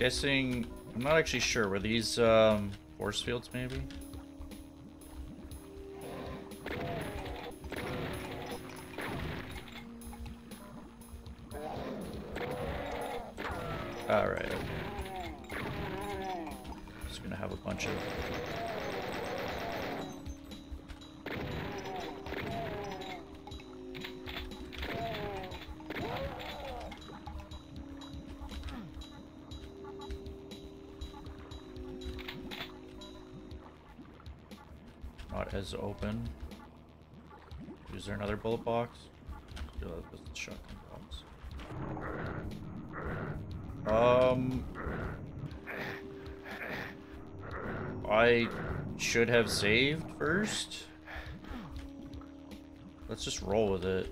Guessing, I'm not actually sure. Were these um, force fields maybe? I should have saved first. Let's just roll with it.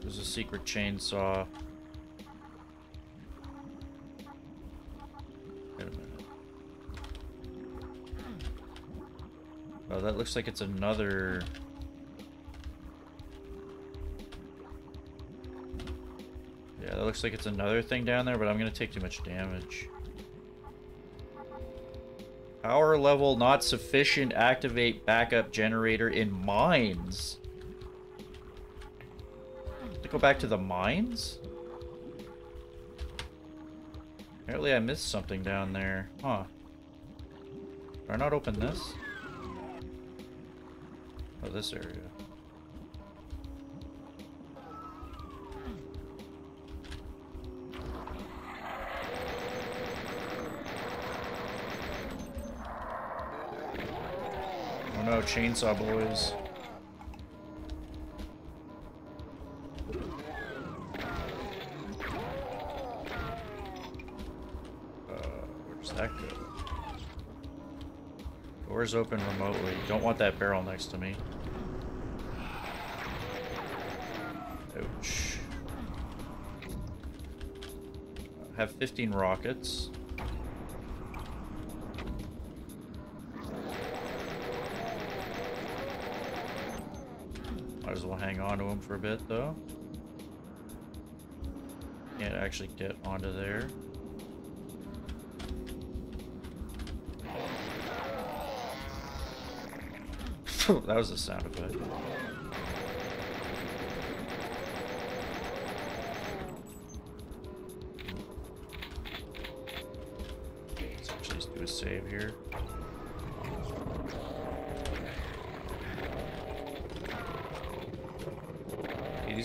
There's a secret chainsaw. Wait a minute. Oh, that looks like it's another... Yeah, that looks like it's another thing down there, but I'm gonna take too much damage. Power level not sufficient. Activate backup generator in mines. To go back to the mines? Apparently I missed something down there. Huh. Did I not open this? Oh, this area. Chainsaw boys. Uh, where that go? Doors open remotely. Don't want that barrel next to me. Ouch. Have 15 rockets. Might as well hang on to him for a bit, though. Can't actually get onto there. that was a sound effect. Let's actually just do a save here.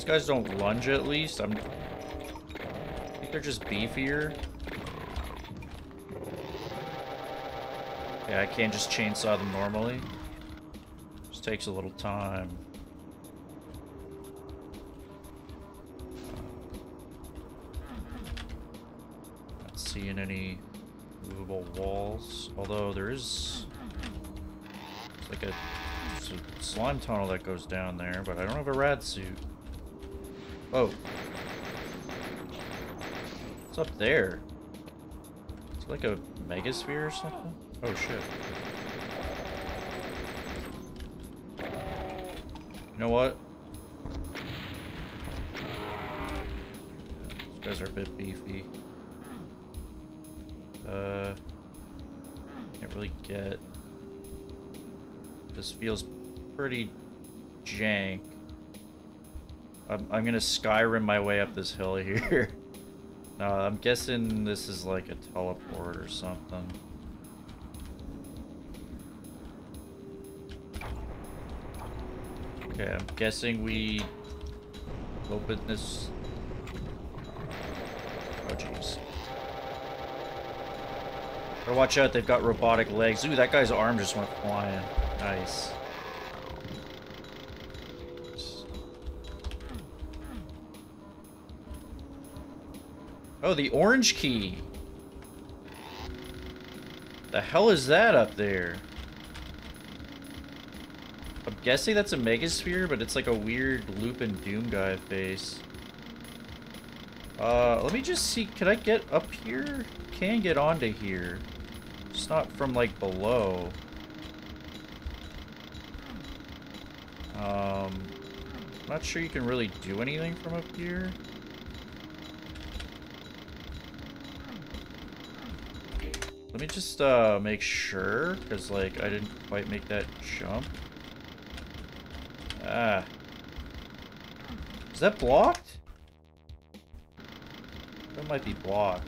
Guys don't lunge at least. I'm. I think they're just beefier. Yeah, I can't just chainsaw them normally. Just takes a little time. Not seeing any movable walls. Although there is like a, a slime tunnel that goes down there, but I don't have a rad suit. Oh. What's up there? It's like a megasphere or something? Oh shit. You know what? These guys are a bit beefy. Uh, can't really get. This feels pretty jank. I'm, I'm gonna Skyrim my way up this hill here. no, I'm guessing this is like a teleport or something. Okay, I'm guessing we open this. Oh jeez. Better watch out, they've got robotic legs. Ooh, that guy's arm just went flying. Nice. Oh, the orange key. The hell is that up there? I'm guessing that's a Megasphere, but it's like a weird loop and Doom guy face. Uh, let me just see. Can I get up here? Can get onto here. It's not from like below. Um, not sure you can really do anything from up here. Let me just uh, make sure, because like I didn't quite make that jump. Ah. Is that blocked? That might be blocked.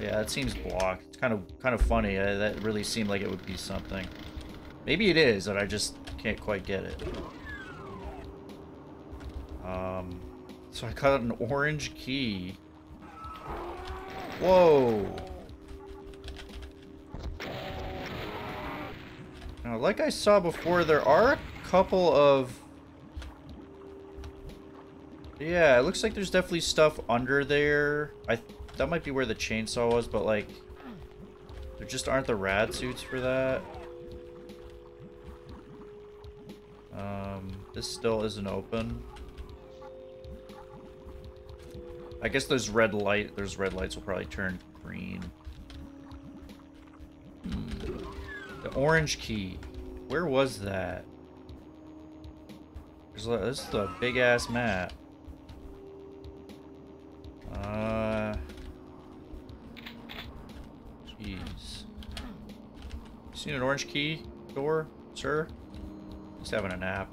Yeah, it seems blocked. It's kind of kind of funny. Uh, that really seemed like it would be something. Maybe it is, and I just can't quite get it. Um, so I got an orange key. Whoa. Now, like I saw before, there are a couple of... Yeah, it looks like there's definitely stuff under there. I That might be where the chainsaw was, but like... There just aren't the rad suits for that. Um, this still isn't open. I guess those red light, those red lights will probably turn green. Hmm. orange key. Where was that? There's this is a big ass map. Uh. Jeez. Seen an orange key door, sir? He's having a nap.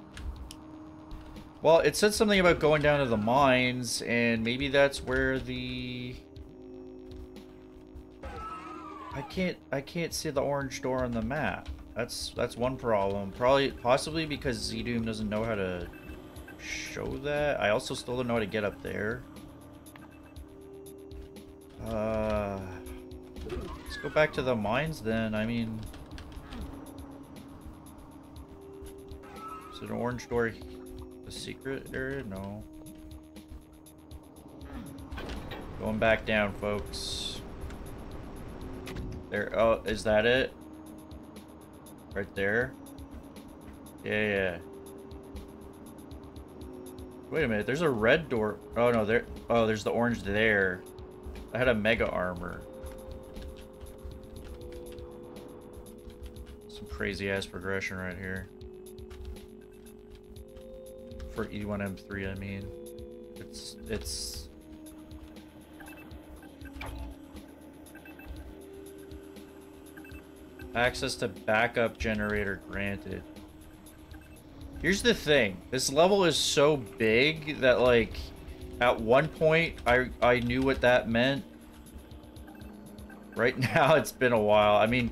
Well, it said something about going down to the mines, and maybe that's where the... I can't, I can't see the orange door on the map. That's, that's one problem. Probably, possibly because Zdoom doesn't know how to show that. I also still don't know how to get up there. Uh, let's go back to the mines then. I mean... Is it an orange door secret area? No. Going back down, folks. There. Oh, is that it? Right there? Yeah, yeah. Wait a minute. There's a red door. Oh, no. There. Oh, there's the orange there. I had a mega armor. Some crazy ass progression right here for E1M3, I mean. It's, it's... Access to backup generator granted. Here's the thing. This level is so big that, like, at one point, I, I knew what that meant. Right now, it's been a while. I mean,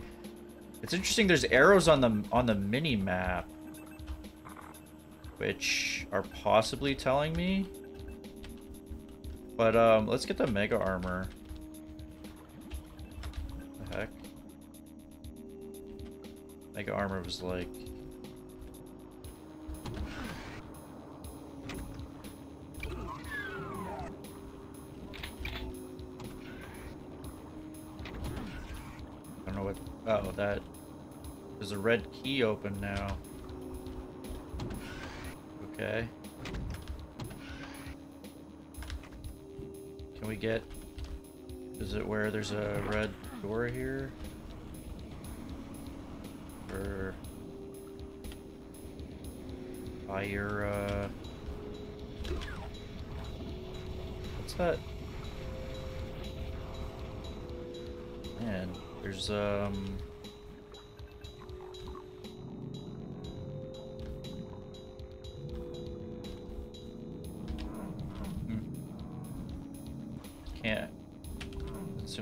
it's interesting. There's arrows on the on the mini map which are possibly telling me. But um, let's get the mega armor. What the heck? Mega armor was like... I don't know what... Oh, that... There's a red key open now. Okay. Can we get... Is it where there's a red door here? Or... Fire, uh... What's that? Man, there's, um...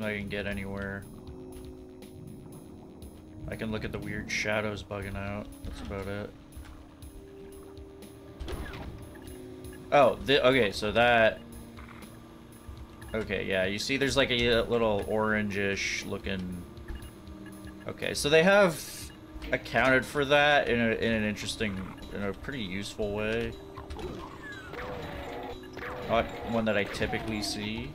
I can get anywhere. I can look at the weird shadows bugging out. That's about it. Oh, okay, so that... Okay, yeah, you see there's like a uh, little orangish looking... Okay, so they have accounted for that in, a, in an interesting, in a pretty useful way. Not one that I typically see.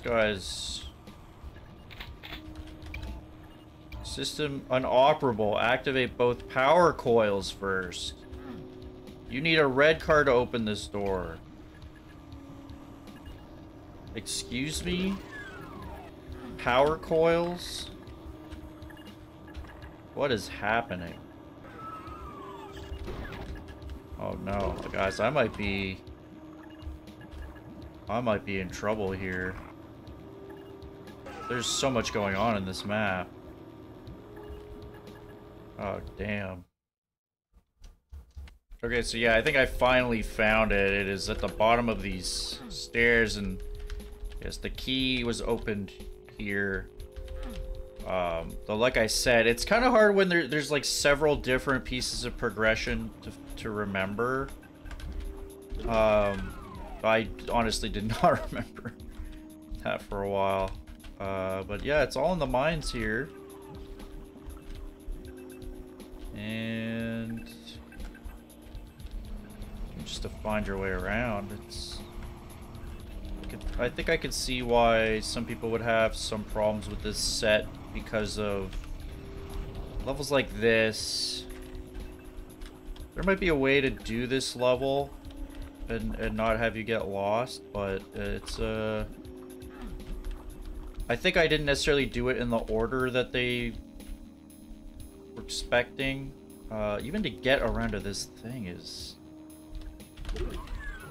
Guys... System unoperable. Activate both power coils first. You need a red card to open this door. Excuse me? Power coils? What is happening? Oh no, guys, I might be... I might be in trouble here. There's so much going on in this map. Oh, damn. Okay, so yeah, I think I finally found it. It is at the bottom of these stairs, and yes, the key was opened here. Um, though, like I said, it's kind of hard when there, there's like several different pieces of progression to, to remember. Um, I honestly did not remember that for a while. Uh, but yeah, it's all in the mines here. And just to find your way around, it's. I, think I could see why some people would have some problems with this set because of levels like this. There might be a way to do this level and, and not have you get lost, but it's, uh... I think I didn't necessarily do it in the order that they were expecting. Uh, even to get around to this thing is...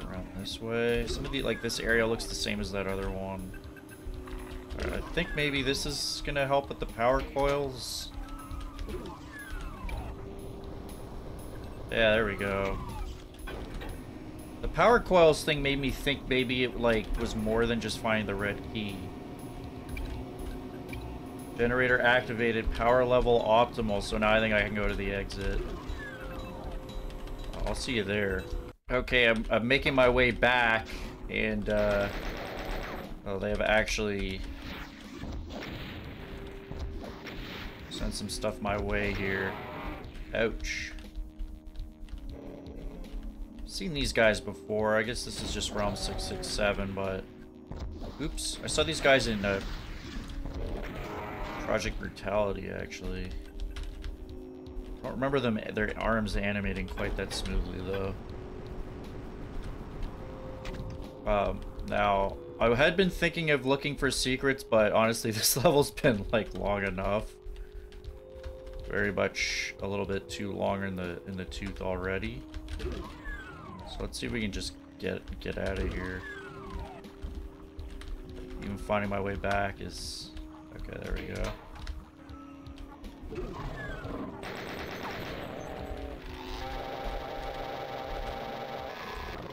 Around this way. Some of the, like, this area looks the same as that other one. I think maybe this is gonna help with the power coils. Yeah, there we go. The power coils thing made me think maybe it like was more than just finding the red key. Generator activated, power level optimal, so now I think I can go to the exit. I'll see you there. Okay, I'm, I'm making my way back, and uh, oh, they have actually sent some stuff my way here. Ouch seen these guys before. I guess this is just Realm 667, but... Oops. I saw these guys in uh, Project Brutality, actually. I don't remember them their arms animating quite that smoothly, though. Um, now, I had been thinking of looking for secrets, but honestly, this level's been, like, long enough. Very much a little bit too long in the in the tooth already. So let's see if we can just get get out of here. Even finding my way back is... Okay, there we go.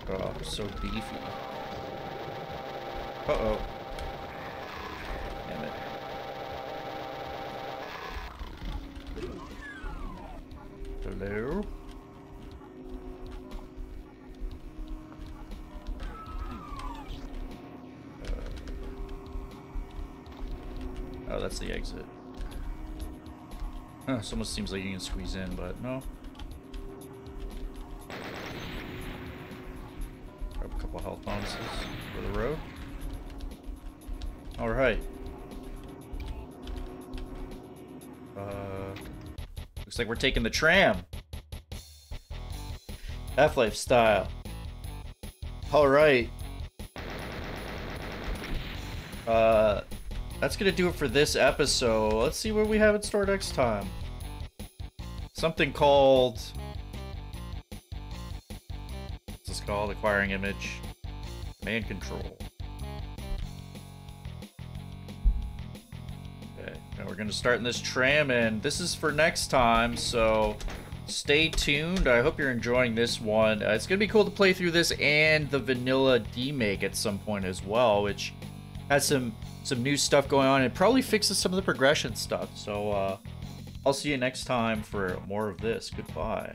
Oh, so beefy. Uh-oh. Damn it. Hello? Oh, that's the exit. Huh, this almost seems like you can squeeze in, but no. Grab a couple health bonuses for the road. Alright. Uh, looks like we're taking the tram. Half-Life style. Alright. Uh, that's gonna do it for this episode. Let's see what we have in store next time. Something called... What's this called? Acquiring image. Man control. Okay, now we're gonna start in this tram, and this is for next time, so stay tuned. I hope you're enjoying this one. Uh, it's gonna be cool to play through this and the vanilla demake at some point as well, which has some some new stuff going on. It probably fixes some of the progression stuff. So uh, I'll see you next time for more of this. Goodbye.